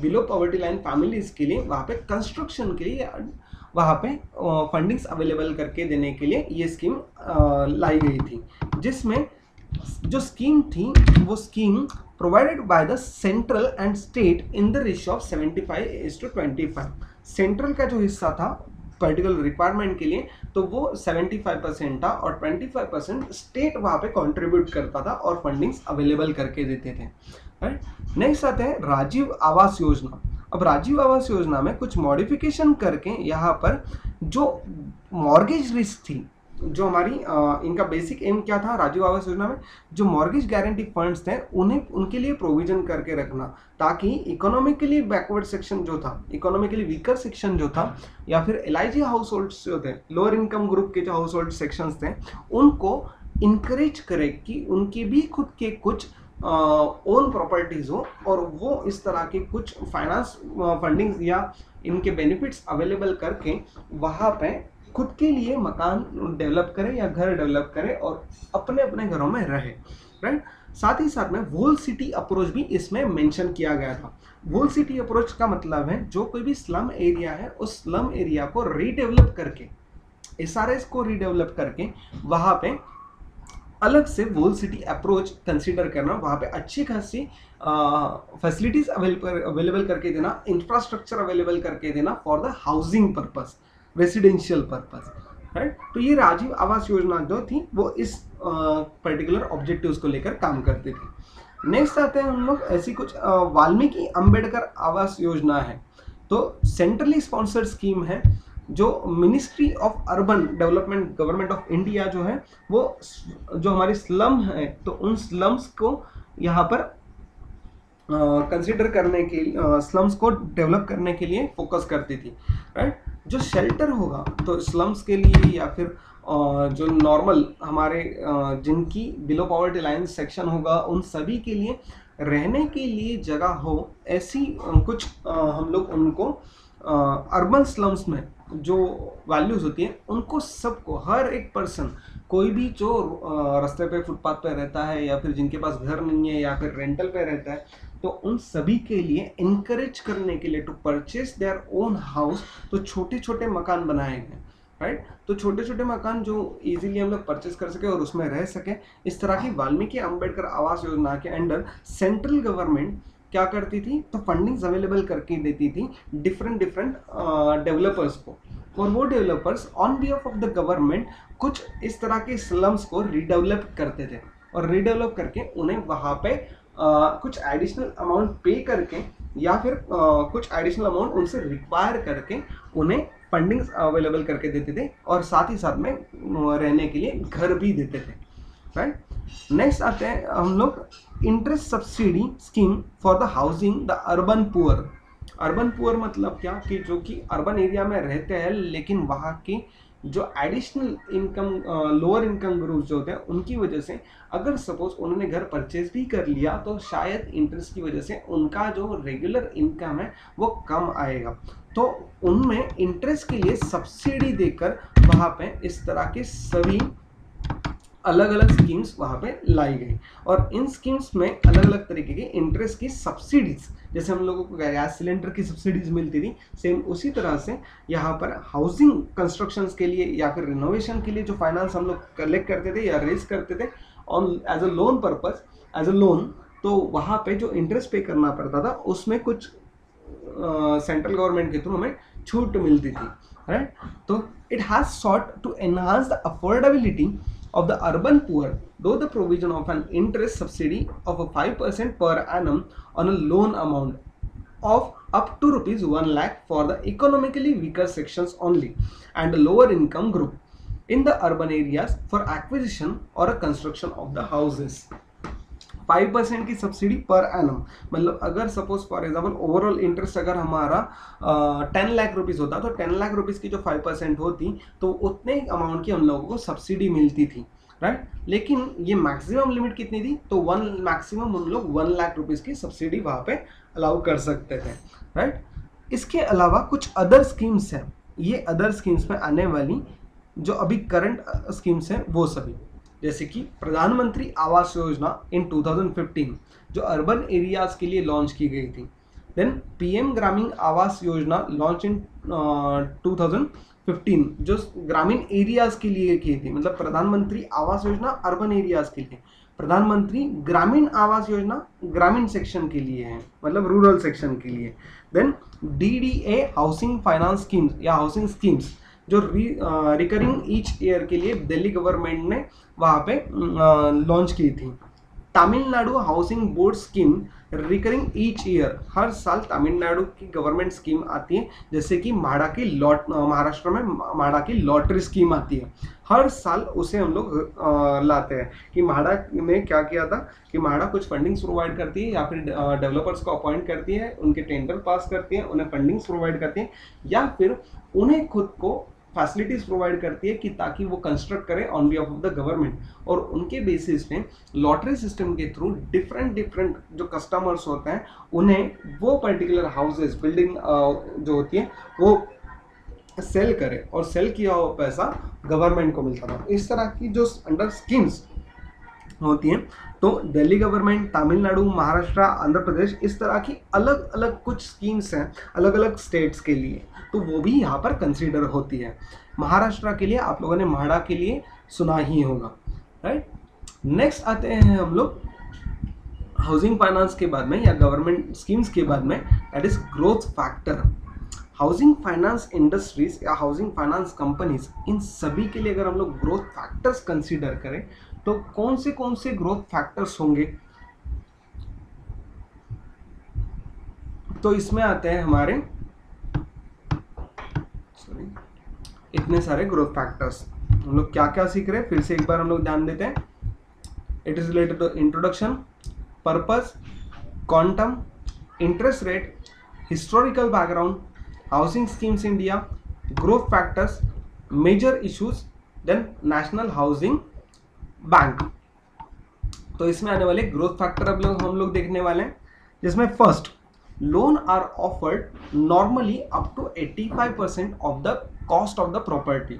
below poverty line families के लिए, वहाँ पे कंस्ट्रक्शन के लिए, वहाँ पे फंडिंग्स अवेलेबल करके देने के लिए ये स्कीम लाई गई थी। जिसमें जो स्कीम थी, वो scheme provided by the central and state in the ratio of 75 is to 25 central का जो हिस्सा था पर्टिकुलर रिक्वायरमेंट के लिए तो वो 75 परसेंट था और 25 परसेंट स्टेट वहाँ पे कंट्रीब्यूट करता था और फंडिंग्स अवेलेबल करके देते थे। नेक्स्ट आते हैं राजीव आवास योजना। अब राजीव आवास योजना में कुछ मॉडिफिकेशन करके यहाँ पर जो मॉर्गेज रिस्क थी जो हमारी इनका बेसिक एम क्या था राजीव आवास योजना में? जो मॉर्गेज गारंटी फंड्स थे, उन्हें, उनके लिए प्रोविज़न करके रखना, ताकि इकोनॉमिकली बैकवर्ड सेक्शन जो था इकोनॉमिकली वीकर सेक्शन जो था, या फिर एल आई हाउस होल्ड जो थे लोअर इनकम ग्रुप के जो हाउस होल्ड सेक्शन थे, उनको इनक्रेज करे कि उनके भी खुद के कुछ ओन प्रॉपर्टीज़ हो, और वो इस तरह के कुछ फाइनेंस फंडिंग्स या इनके बेनिफिट्स अवेलेबल करके वहाँ पे खुद के लिए मकान डेवलप करे या घर डेवलप करे और अपने अपने घरों में रहे राइट साथ ही साथ में वोल सिटी अप्रोच भी इसमें मेंशन किया गया था। वोल सिटी अप्रोच का मतलब है, जो कोई भी स्लम एरिया है, उस स्लम एरिया को रीडेवलप करके एस को रीडेवलप करके वहाँ पे अलग से वोल सिटी अप्रोच कंसिडर करना, वहाँ पे अच्छी खासी फैसिलिटीज़ अवेलेबल करके देना इंफ्रास्ट्रक्चर अवेलेबल करके देना for the housing purpose residential purpose right तो ये राजीव आवास योजना जो थी, वो इस पर्टिकुलर ऑब्जेक्टिव्स को लेकर काम करती थी। नेक्स्ट आते हैं हम लोग, ऐसी कुछ वाल्मीकि अंबेडकर आवास योजना है। तो सेंट्रली स्पॉन्सर्ड स्कीम है, जो ministry of urban development government of India जो है, वो जो हमारी स्लम है तो उन स्लम्स को यहाँ पर कंसिडर uh, करने के स्लम्स uh, को डेवलप करने के लिए फोकस करती थी राइट right? जो शेल्टर होगा तो स्लम्स के लिए या फिर uh, जो नॉर्मल हमारे जिनकी बिलो पॉवर्टी लाइन सेक्शन होगा उन सभी के लिए रहने के लिए जगह हो ऐसी कुछ हम लोग उनको अर्बन स्लम्स में जो वैल्यूज़ होती हैं उनको सबको हर एक पर्सन कोई भी जो रास्ते पे फुटपाथ पे रहता है या फिर जिनके पास घर नहीं है या फिर रेंटल पे रहता है तो उन सभी के लिए इनकरेज करने के लिए to purchase their own house तो छोटे छोटे मकान बनाए गए राइट तो छोटे छोटे मकान जो इजीली हम लोग परचेज कर सके और उसमें रह सके, इस तरह की वाल्मीकि अंबेडकर आवास योजना के अंडर सेंट्रल गवर्नमेंट क्या करती थी? तो फंडिंग्स अवेलेबल करके देती थी डिफरेंट डिफरेंट डेवलपर्स को। और वो developers on behalf of the government कुछ इस तरह के स्लम्स को रीडेवलप करते थे और रीडेवलप करके उन्हें वहाँ पे कुछ एडिशनल अमाउंट पे करके या फिर कुछ एडिशनल अमाउंट उनसे रिक्वायर करके उन्हें फंडिंग्स अवेलेबल करके देते थे और साथ ही साथ में रहने के लिए घर भी देते थे। राइट नेक्स्ट आते हैं, हम लोग interest subsidy scheme for the housing the urban poor urban poor मतलब क्या? कि जो कि अर्बन एरिया में रहते हैं, लेकिन वहाँ की जो additional income lower income group जो होते हैं, उनकी वजह से अगर सपोज़ उन्होंने घर परचेज भी कर लिया तो शायद इंटरेस्ट की वजह से उनका जो रेगुलर इनकम है, वो कम आएगा। तो उनमें इंटरेस्ट के लिए सब्सिडी देकर वहाँ पे इस तरह के सभी अलग अलग स्कीम्स वहाँ पे लाई गई। और इन स्कीम्स में अलग अलग तरीके के इंटरेस्ट की सब्सिडीज जैसे हम लोगों को गैस सिलेंडर की सब्सिडीज मिलती थी सेम उसी तरह से यहाँ पर हाउसिंग कंस्ट्रक्शन के लिए या फिर रिनोवेशन के लिए जो फाइनेंस हम लोग कलेक्ट करते थे या रेज करते थे on as a loan purpose as a loan तो वहाँ पे जो इंटरेस्ट पे करना पड़ता था, उसमें कुछ सेंट्रल गवर्नमेंट के थ्रू हमें छूट मिलती थी राइट तो it has sought to enhance the affordability of the urban poor, though the provision of an interest subsidy of a 5% per annum on a loan amount of up to rupees 1 lakh for the economically weaker sections only and lower income group in the urban areas for acquisition or construction of the houses. Five percent की subsidy per annum मतलब अगर suppose for example overall interest अगर हमारा ten lakh rupees होता तो ten lakh rupees की जो five percent होती तो उतने अमाउंट की हम लोगों को सब्सिडी मिलती थी राइट right? लेकिन ये मैक्सिमम लिमिट कितनी थी तो वन मैक्सिमम हम लोग वन लाख रुपीज़ की सब्सिडी वहाँ पे अलाउ कर सकते थे राइट right? इसके अलावा कुछ अदर स्कीम्स हैं ये अदर स्कीम्स में आने वाली जो अभी करंट स्कीम्स हैं, वो सभी जैसे कि प्रधानमंत्री आवास योजना इन 2015 जो अर्बन एरियाज़ के लिए लॉन्च की गई थी। Then PM Gramin Awas Yojana launch in to 2015 जो ग्रामीण एरियाज़ के लिए की थी। मतलब प्रधानमंत्री आवास योजना अर्बन एरियाज़ के लिए। प्रधानमंत्री ग्रामीण आवास योजना ग्रामीण सेक्शन के लिए है मतलब रूरल सेक्शन के लिए। Then DDA housing finance schemes या हाउसिंग स्कीम्स जो रिकरिंग ईच ईयर के लिए दिल्ली गवर्नमेंट ने वहाँ पे लॉन्च की थी। Tamil Nadu housing board scheme recurring each year हर साल तमिलनाडु की गवर्नमेंट स्कीम आती है, जैसे कि माड़ा की लॉट महाराष्ट्र में माड़ा की लॉटरी स्कीम आती है। हर साल उसे हम लोग लाते हैं कि माड़ा ने क्या किया था कि माड़ा कुछ फंडिंग्स प्रोवाइड करती है, या फिर डेवलपर्स को अपॉइंट करती है, उनके टेंडर पास करती है, उन्हें फंडिंग्स प्रोवाइड करती है, या फिर उन्हें खुद को फैसिलिटीज़ प्रोवाइड करती है कि ताकि वो कंस्ट्रक्ट करें on behalf of the government और उनके बेसिस पे लॉटरी सिस्टम के थ्रू डिफरेंट डिफरेंट जो कस्टमर्स होते हैं, उन्हें वो पर्टिकुलर हाउसेस बिल्डिंग जो होती है, वो सेल करे और सेल किया हुआ पैसा गवर्नमेंट को मिलता था। इस तरह की जो अंडर स्कीम्स होती हैं तो दिल्ली गवर्नमेंट, तमिलनाडु, महाराष्ट्र, आंध्र प्रदेश इस तरह की अलग अलग कुछ स्कीम्स हैं अलग अलग स्टेट्स के लिए। तो वो भी यहाँ पर कंसिडर होती है। महाराष्ट्र के लिए आप लोगों ने महाड़ा के लिए सुना ही होगा राइट नेक्स्ट आते हैं हम लोग हाउसिंग फाइनेंस के बाद में या गवर्नमेंट स्कीम्स के बाद में that is growth factor housing finance industries या हाउसिंग फाइनेंस कंपनीज़ इन सभी के लिए अगर हम लोग ग्रोथ फैक्टर्स कंसीडर करें तो कौन से कौन से ग्रोथ फैक्टर्स होंगे? तो इसमें आते हैं हमारे सॉरी इतने सारे ग्रोथ फैक्टर्स हम लोग क्या क्या सीख रहे हैं? फिर से एक बार हम लोग ध्यान देते हैं। It is related to introduction purpose quantum interest rate historical background housing schemes India growth factors major issues then national housing bank तो इसमें आने वाले ग्रोथ फैक्टर अब लोग हम लोग देखने वाले हैं, जिसमें first loan are offered normally up to 85 percent of the cost of the property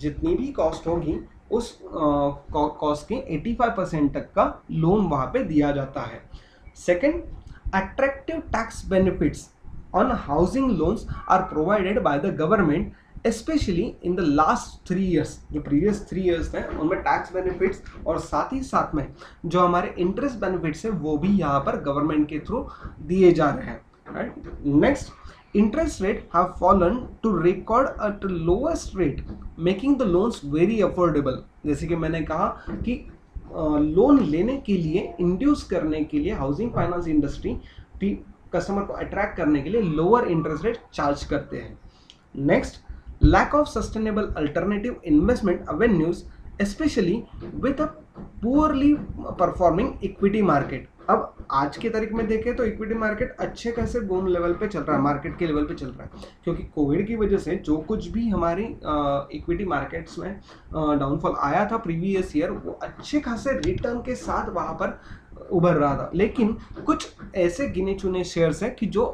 जितनी भी कॉस्ट होगी, उस कॉस्ट के 85 परसेंट तक का लोन वहाँ पे दिया जाता है। Second attractive tax benefits on housing loans are provided by the government specially in the last three years जो प्रीवियस थ्री ईयर्स हैं उनमें टैक्स बेनिफिट्स और साथ ही साथ में जो हमारे इंटरेस्ट बेनिफिट्स है, वो भी यहाँ पर गवर्नमेंट के थ्रू दिए जा रहे हैं। Right next interest rate have fallen to record at lowest rate making the loans very affordable जैसे कि मैंने कहा कि लोन लेने के लिए इंड्यूस करने के लिए हाउसिंग फाइनेंस इंडस्ट्री कस्टमर को अट्रैक्ट करने के लिए लोअर इंटरेस्ट रेट चार्ज करते हैं। Next lack of sustainable alternative investment avenues, especially with a poorly performing equity market. अब आज के तारीख में देखें तो इक्विटी मार्केट अच्छे खासे बूम लेवल पे चल रहा है मार्केट के लेवल पे चल रहा है। क्योंकि कोविड की वजह से जो कुछ भी हमारी इक्विटी मार्केट्स में डाउनफॉल आया था प्रीवियस ईयर वो अच्छे खासे रिटर्न के साथ वहाँ पर उभर रहा था। लेकिन कुछ ऐसे गिने चुने शेयर्स हैं कि जो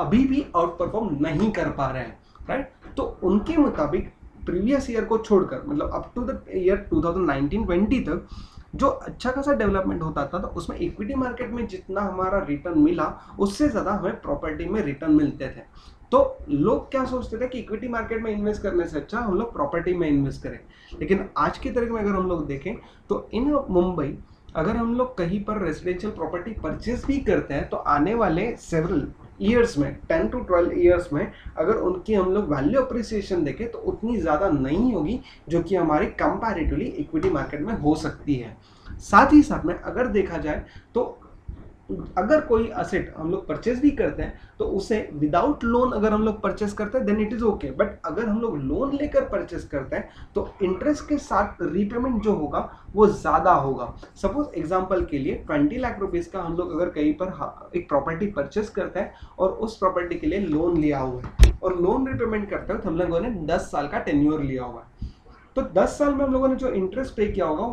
अभी भी आउट परफॉर्म नहीं कर पा रहे हैं राइट तो उनके मुताबिक प्रीवियस ईयर को छोड़कर मतलब अप टू द ईयर 2019-20 तक जो अच्छा खासा डेवलपमेंट होता था तो उसमें इक्विटी मार्केट में जितना हमारा रिटर्न मिला, उससे ज़्यादा हमें प्रॉपर्टी में रिटर्न मिलते थे। तो लोग क्या सोचते थे कि इक्विटी मार्केट में इन्वेस्ट करने से अच्छा हम लोग प्रॉपर्टी में इन्वेस्ट करें। लेकिन आज की तारीख में अगर हम लोग देखें तो इन मुंबई, अगर हम लोग कहीं पर रेजिडेंशियल प्रॉपर्टी परचेज भी करते हैं तो आने वाले सेवरल ईयर्स में टेन टू ट्वेल्व ईयर्स में, अगर उनकी हम लोग वैल्यू अप्रिसिएशन देखें तो उतनी ज़्यादा नहीं होगी जो कि हमारी कंपैरेटिवली इक्विटी मार्केट में हो सकती है। साथ ही साथ में अगर देखा जाए तो अगर कोई असेट हम लोग परचेज भी करते हैं तो उसे विदाउट लोन अगर हम लोग परचेस करते हैं then it is okay but अगर हम लोग लोन लेकर परचेस करते हैं तो इंटरेस्ट के साथ रीपेमेंट जो होगा, वो ज़्यादा होगा. सपोज़ एग्ज़ाम्पल के लिए ट्वेंटी लाख रुपीज़ का हम लोग अगर कहीं पर एक प्रॉपर्टी परचेस करते हैं और उस प्रॉपर्टी के लिए लोन लिया हुआ है. और लोन रिपेमेंट करते हो तो हम लोगों ने दस साल का टेन्योर लिया हुआ है. तो 10 साल में हम लोगों ने जो इंटरेस्ट पे किया होगा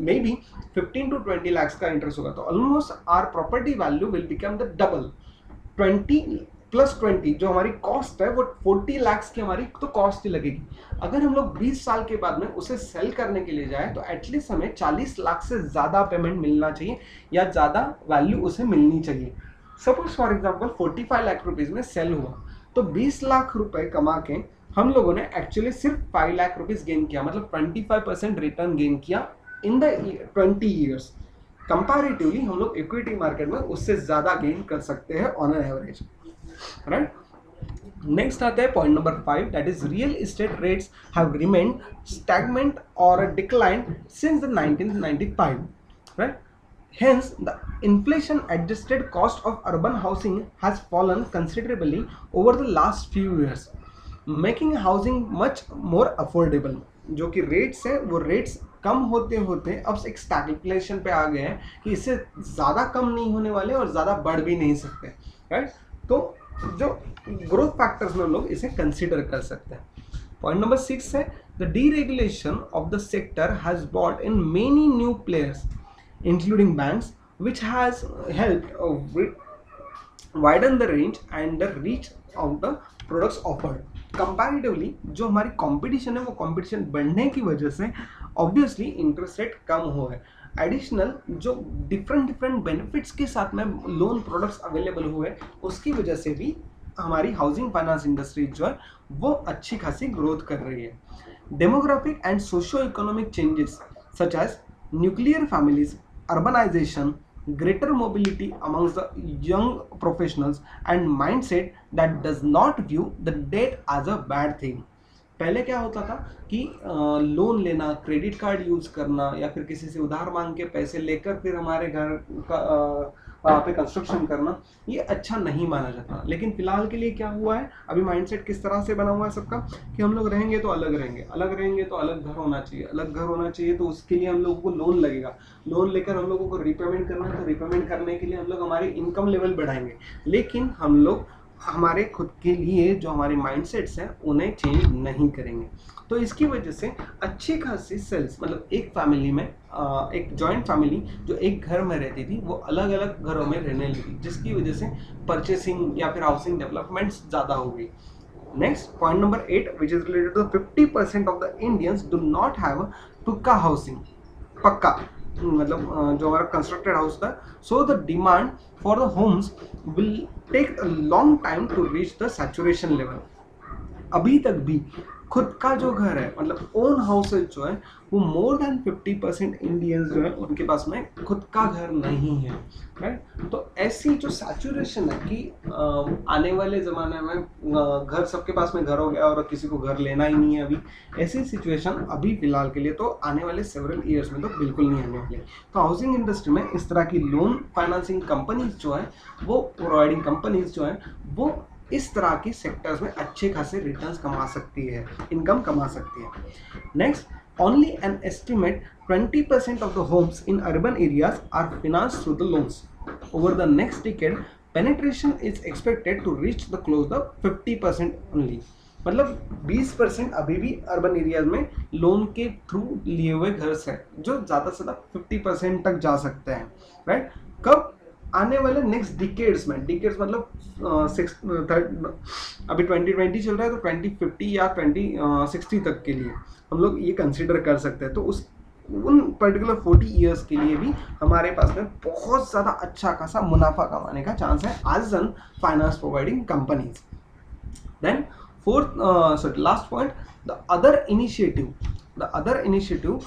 मे बी 15 टू 20 लाख का इंटरेस्ट होगा। तो almost are property value will become the double 20 plus 20 जो हमारी कॉस्ट है, वो 40 लाख की हमारी तो कॉस्ट ही लगेगी। अगर हम लोग 20 साल के बाद में उसे सेल करने के लिए जाए तो एटलीस्ट हमें 40 लाख से ज़्यादा पेमेंट मिलना चाहिए, या ज़्यादा वैल्यू उसे मिलनी चाहिए। Suppose for example 45 lakh rupees में सेल हुआ। तो 20 लाख रुपए कमा के हम लोगों ने एक्चुअली सिर्फ़ फाइव लाख रुपीज़ गेन किया मतलब twenty five percent return gain किया in the twenty years comparatively हम लोग इक्विटी मार्केट में उससे ज़्यादा गेन कर सकते हैं on an average right next आता है point number five that is real estate rates have remain stagnant और decline since the 1995 right Hence, the inflation adjusted cost of urban housing has fallen considerably over the last few years. Making housing much more affordable जो कि rates है, वो rates कम होते होते, अब एक स्टैगुलेशन पे आ गए हैं कि इससे ज़्यादा कम नहीं होने वाले और ज़्यादा बढ़ भी नहीं सकते राइट तो जो ग्रोथ फैक्टर्स में लोग इसे कंसिडर कर सकते हैं। पॉइंट नंबर सिक्स है the deregulation of the sector has brought in many new players including banks which has help widen the range and the reach of the products offered comparatively जो हमारी competition है, वो competition बढ़ने की वजह से obviously interest rate कम हो है। एडिशनल जो डिफरेंट डिफरेंट बेनिफिट्स के साथ में लोन प्रोडक्ट्स अवेलेबल हुए, उसकी वजह से भी हमारी हाउसिंग फाइनेंस इंडस्ट्री जो है, वो अच्छी खासी ग्रोथ कर रही है। Demographic and socio economic changes such as nuclear families urbanization greater mobility amongst the young professionals and mindset that does not view the debt as a bad thing पहले क्या होता था कि लोन लेना क्रेडिट कार्ड यूज़ करना या फिर किसी से उधार मांग के पैसे लेकर फिर हमारे घर का वहाँ पे कंस्ट्रक्शन करना, ये अच्छा नहीं माना जाता। लेकिन फ़िलहाल के लिए क्या हुआ है? अभी माइंडसेट किस तरह से बना हुआ है सबका? कि हम लोग रहेंगे तो अलग रहेंगे। अलग रहेंगे तो अलग घर होना चाहिए। अलग घर होना चाहिए तो उसके लिए हम लोगों को लोन लगेगा। लोन लेकर हम लोगों को रिपेमेंट करना है तो रिपेमेंट करने के लिए हम लोग हमारी इनकम लेवल बढ़ाएँगे। लेकिन हम लोग, हमारे खुद के लिए जो हमारे माइंडसेट्स हैं, उन्हें चेंज नहीं करेंगे। तो इसकी वजह से अच्छी खासी सेल्स मतलब एक फैमिली में एक जॉइंट फैमिली जो एक घर में रहती थी, वो अलग अलग घरों में रहने लगी, जिसकी वजह से परचेसिंग या फिर हाउसिंग डेवलपमेंट ज़्यादा हो गई। Next point number eight which is related to fifty percent of the Indians do not have pukka housing पक्का मतलब जो हमारा कंस्ट्रक्टेड हाउस था। So the demand for the homes will take a long time to reach the saturation level अभी तक भी खुद का जो घर है मतलब ओन हाउसेज जो है, वो more than fifty percent Indians जो है, उनके पास में खुद का घर नहीं है राइट तो ऐसी जो सैचुरेशन है कि आने वाले ज़माने में घर सबके पास में घर हो गया और किसी को घर लेना ही नहीं है अभी, ऐसी सिचुएशन अभी फ़िलहाल के लिए तो आने वाले सेवरल ईयर्स में तो बिल्कुल नहीं आने वाली। तो हाउसिंग इंडस्ट्री में इस तरह की लोन फाइनेंसिंग कंपनीज़ जो है, वो प्रोवाइडिंग कंपनीज़ जो है, वो इस तरह की सेक्टर्स में अच्छे खासे रिटर्न्स कमा सकती है इनकम कमा सकती है next only an estimate 20% of the homes in urban areas are financed through the loans. Over the next decade, penetration is expected to reach the close to 50% only. मतलब 20 परसेंट अभी भी urban areas में loan के through लिए हुए घर से जो ज़्यादा से ज़्यादा 50 परसेंट तक जा सकते हैं राइट कब आने वाले नेक्स्ट डिकेड्स में डिकेड्स मतलब सिक्स थर्ड अभी ट्वेंटी ट्वेंटी चल रहा है तो ट्वेंटी फिफ्टी या ट्वेंटी सिक्सटी तक के लिए हम लोग ये कंसिडर कर सकते हैं। तो उस, उन पर्टिकुलर फोर्टी ईयर्स के लिए भी हमारे पास में बहुत ज़्यादा अच्छा खासा मुनाफा कमाने का चांस है आज an finance providing companies then fourth sorry last point the other initiative the other initiative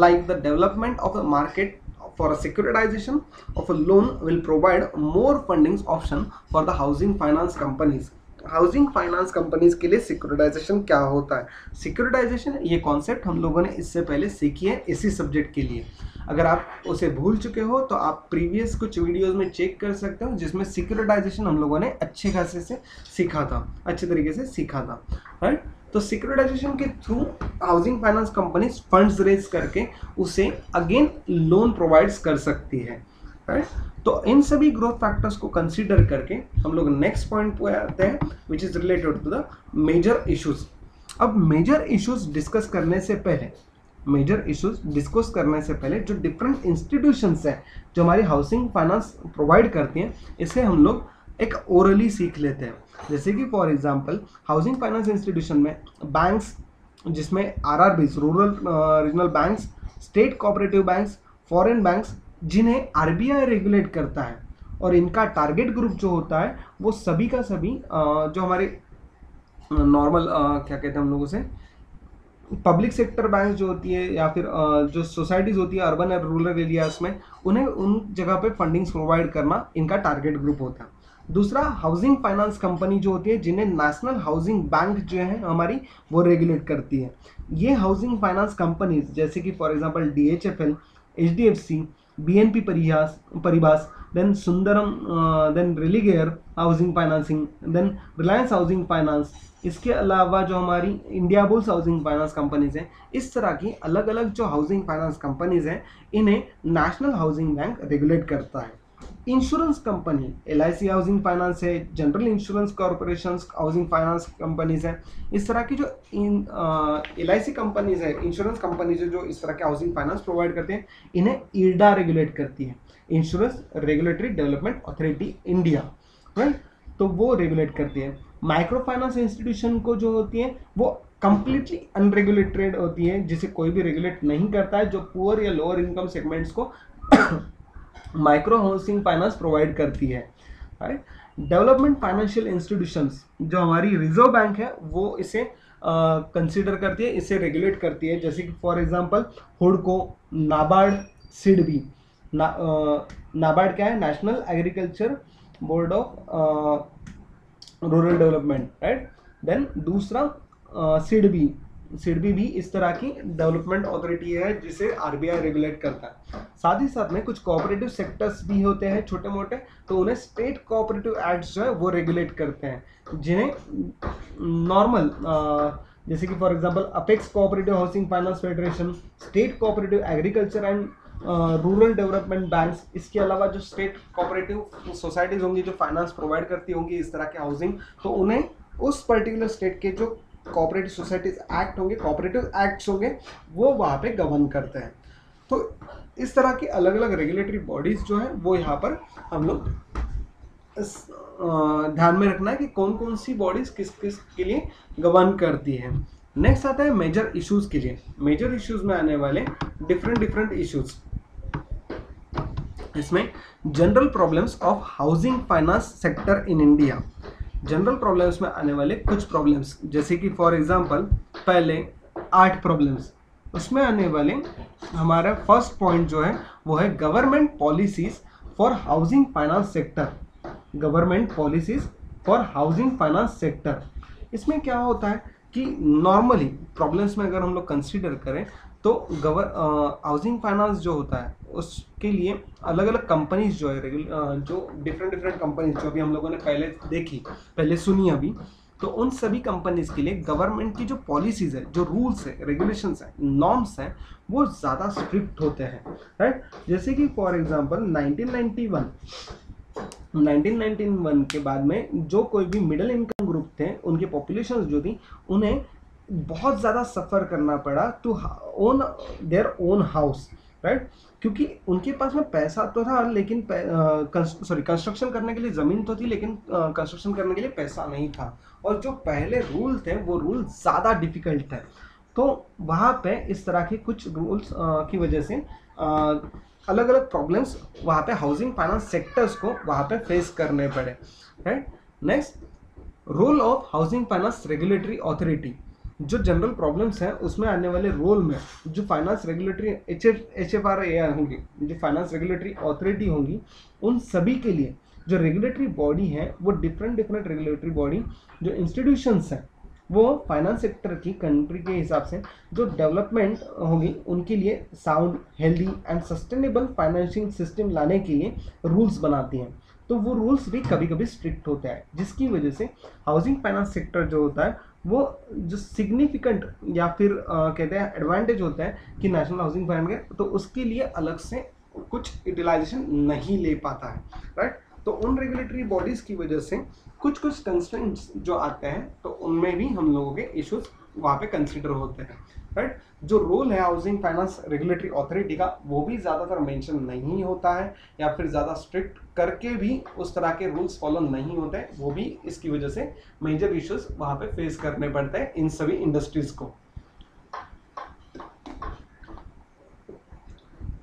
like the development of the market for a securitization of a loan will provide more funding option for the housing finance companies. Housing finance companies के लिए securitisation क्या होता है? Securitisation ये concept हम लोगों ने इससे पहले सीखी है इसी सब्जेक्ट के लिए। अगर आप उसे भूल चुके हो तो आप प्रीवियस कुछ वीडियोस में चेक कर सकते हो जिसमें सिक्योरिटाइजेशन हम लोगों ने अच्छे खासे से सीखा था, अच्छे तरीके से सीखा था। राइट तो सिक्योरिटाइजेशन के through housing finance company funds raise करके उसे अगेन लोन प्रोवाइड्स कर सकती है। राइट तो इन सभी ग्रोथ फैक्टर्स को कंसीडर करके हम लोग नेक्स्ट पॉइंट पे आते हैं which is related to the major issues अब मेजर इश्यूज़ डिस्कस करने से पहले मेजर इश्यूज़ डिस्कस करने से पहले जो डिफरेंट इंस्टीट्यूशंस हैं, जो हमारी हाउसिंग फाइनेंस प्रोवाइड करती हैं, इसे हम लोग एक ओरली सीख लेते हैं। जैसे कि for example housing finance institution में बैंक्स जिसमें R R Bs rural regional banks state cooperative banks foreign banks जिन्हें आरबीआई रेगुलेट करता है और इनका टारगेट ग्रुप जो होता है, वो सभी का सभी जो हमारे नॉर्मल क्या कहते हैं हम लोगों से पब्लिक सेक्टर बैंक जो होती है या फिर जो सोसाइटीज़ होती है अर्बन और रूरल एरियाज़ में, उन्हें उन जगह पे फंडिंग्स प्रोवाइड करना इनका टारगेट ग्रुप होता है। दूसरा हाउसिंग फाइनेंस कंपनी जो होती है, जिन्हें नेशनल हाउसिंग बैंक जो है हमारी, वो रेगुलेट करती है। ये हाउसिंग फाइनेंस कंपनीज़ जैसे कि for example D H F L H D F C B N P Paribas Paribas then Sundaram then Religare housing financing then Reliance housing finance इसके अलावा जो हमारी India Bulls housing finance companies हैं, इस तरह की अलग अलग जो हाउसिंग फाइनेंस कंपनीज़ हैं, इन्हें नेशनल हाउसिंग बैंक रेगुलेट करता है। Insurance company LIC housing finance है general insurance corporation housing finance companies है। इस तरह की जो एल आई सी कंपनीज़ है इंश्योरेंस कंपनीज़ है, जो इस तरह के हाउसिंग फाइनेंस प्रोवाइड करते हैं, इन्हें ईडा रेगुलेट करती है। Insurance regulatory development authority India right तो वो रेगुलेट करती है। माइक्रो फाइनेंस इंस्टीट्यूशन को जो होती है, वो कंप्लीटली अनरेगुलेटेड होती है, जिसे कोई भी रेगुलेट नहीं करता है, जो पुअर या लोअर इनकम सेगमेंट्स को माइक्रो हाउसिंग फाइनेंस प्रोवाइड करती है राइट डेवलपमेंट फाइनेंशियल इंस्टीट्यूशंस जो हमारी रिज़र्व बैंक है वो इसे कंसिडर uh, करती है इसे रेगुलेट करती है। जैसे कि फॉर एग्जांपल हुडको नाबार्ड सिडबी। ना, नाबार्ड क्या है? National agriculture board of rural development right then दूसरा सिडबी। सिडबी भी इस तरह की डेवलपमेंट अथॉरिटी है जिसे आरबीआई रेगुलेट करता है। साथ ही साथ में कुछ कोऑपरेटिव सेक्टर्स भी होते हैं छोटे मोटे तो उन्हें स्टेट कोऑपरेटिव एक्ट्स जो है वो रेगुलेट करते हैं। जिन्हें नॉर्मल जैसे कि for example apex cooperative housing finance federation state cooperative agriculture and rural development banks इसके अलावा जो स्टेट कोऑपरेटिव सोसाइटीज होंगी, जो फाइनेंस प्रोवाइड करती होंगी इस तरह के हाउसिंग तो उन्हें उस पर्टिकुलर स्टेट के जो कोऑपरेटिव सोसाइटीज एक्ट होंगे कोऑपरेटिव एक्ट्स होंगे, वो वहाँ पे गवर्न करते हैं। तो इस तरह की अलग अलग रेगुलेटरी बॉडीज जो है, वो यहाँ पर हम लोग ध्यान में रखना है कि कौन कौन सी बॉडीज किस किस के लिए गवर्न करती है। नेक्स्ट आता है मेजर इश्यूज़ के लिए। मेजर इश्यूज़ में आने वाले डिफरेंट डिफरेंट इश्यूज़ इसमें general problems of housing finance sector in India general problems में आने वाले कुछ प्रॉब्लम्स जैसे कि फॉर एग्जांपल पहले आठ प्रॉब्लम्स उसमें आने वाले हमारा फ़र्स्ट पॉइंट जो है, वो है government policies for housing finance sector government policies for housing finance sector इसमें क्या होता है कि नॉर्मली प्रॉब्लम्स में अगर हम लोग कंसिडर करें तो गवर हाउसिंग फाइनेंस जो होता है, उसके लिए अलग अलग कंपनीज़ जो है रेगुलर जो डिफरेंट डिफरेंट कंपनीज़ जो अभी हम लोगों ने पहले देखी, पहले सुनी अभी तो उन सभी कंपनीज़ के लिए गवर्नमेंट की जो पॉलिसीज़ है, जो रूल्स है रेगुलेशंस है नॉर्म्स हैं, वो ज़्यादा स्ट्रिक्ट होते हैं राइट जैसे कि फॉर एग्जांपल 1991 1991 के बाद में जो कोई भी मिडिल इनकम ग्रुप थे, उनके पॉपुलेशन जो थी, उन्हें बहुत ज़्यादा सफ़र करना पड़ा to own their own house right क्योंकि उनके पास में पैसा तो था लेकिन सॉरी कंस्ट्रक्शन करने के लिए ज़मीन तो थी लेकिन कंस्ट्रक्शन करने के लिए पैसा नहीं था। और जो पहले रूल थे वो रूल ज़्यादा डिफ़िकल्ट थे। तो वहाँ पे इस तरह के कुछ रूल्स की वजह से आ, अलग अलग प्रॉब्लम्स वहाँ पे हाउसिंग फाइनेंस सेक्टर्स को वहाँ पे फेस करने पड़े right next role of housing finance regulatory authority जो जनरल प्रॉब्लम्स हैं, उसमें आने वाले रोल में जो finance regulatory H F H F R A होंगी, जो फाइनेंस रेगुलेटरी अथॉरिटी होंगी, उन सभी के लिए जो रेगुलेटरी बॉडी है, वो डिफरेंट डिफरेंट रेगुलेटरी बॉडी जो इंस्टीट्यूशंस हैं, वो फाइनेंस सेक्टर की कंट्री के हिसाब से जो डेवलपमेंट होगी, उनके लिए sound healthy and sustainable financing system लाने के लिए रूल्स बनाती हैं। तो वो रूल्स भी कभी कभी स्ट्रिक्ट होते हैं, जिसकी वजह से हाउसिंग फाइनेंस सेक्टर जो होता है वो जो सिग्निफिकेंट या फिर आ, कहते हैं एडवांटेज होता है कि नेशनल हाउसिंग फंड के तो उसके लिए अलग से कुछ यूटिलाइजेशन नहीं ले पाता है राइट तो उन रेगुलेटरी बॉडीज़ की वजह से कुछ कुछ कंस्टेंट्स जो आते हैं तो उनमें भी हम लोगों के इश्यूज़ वहाँ पे कंसिडर होते हैं। राइट जो रोल है हाउसिंग फाइनेंस रेगुलेटरी अथॉरिटी का, वो भी ज़्यादातर मेंशन नहीं होता है या फिर ज़्यादा स्ट्रिक्ट करके भी उस तरह के रूल्स फॉलो नहीं होते, वो भी इसकी वजह से मेजर इश्यूज़ वहाँ पे फेस करने पड़ते हैं इन सभी इंडस्ट्रीज़ को।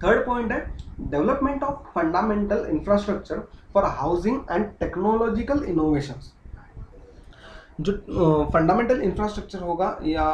थर्ड पॉइंट है development of fundamental infrastructure for housing and technological innovations जो फंडामेंटल इंफ्रास्ट्रक्चर होगा या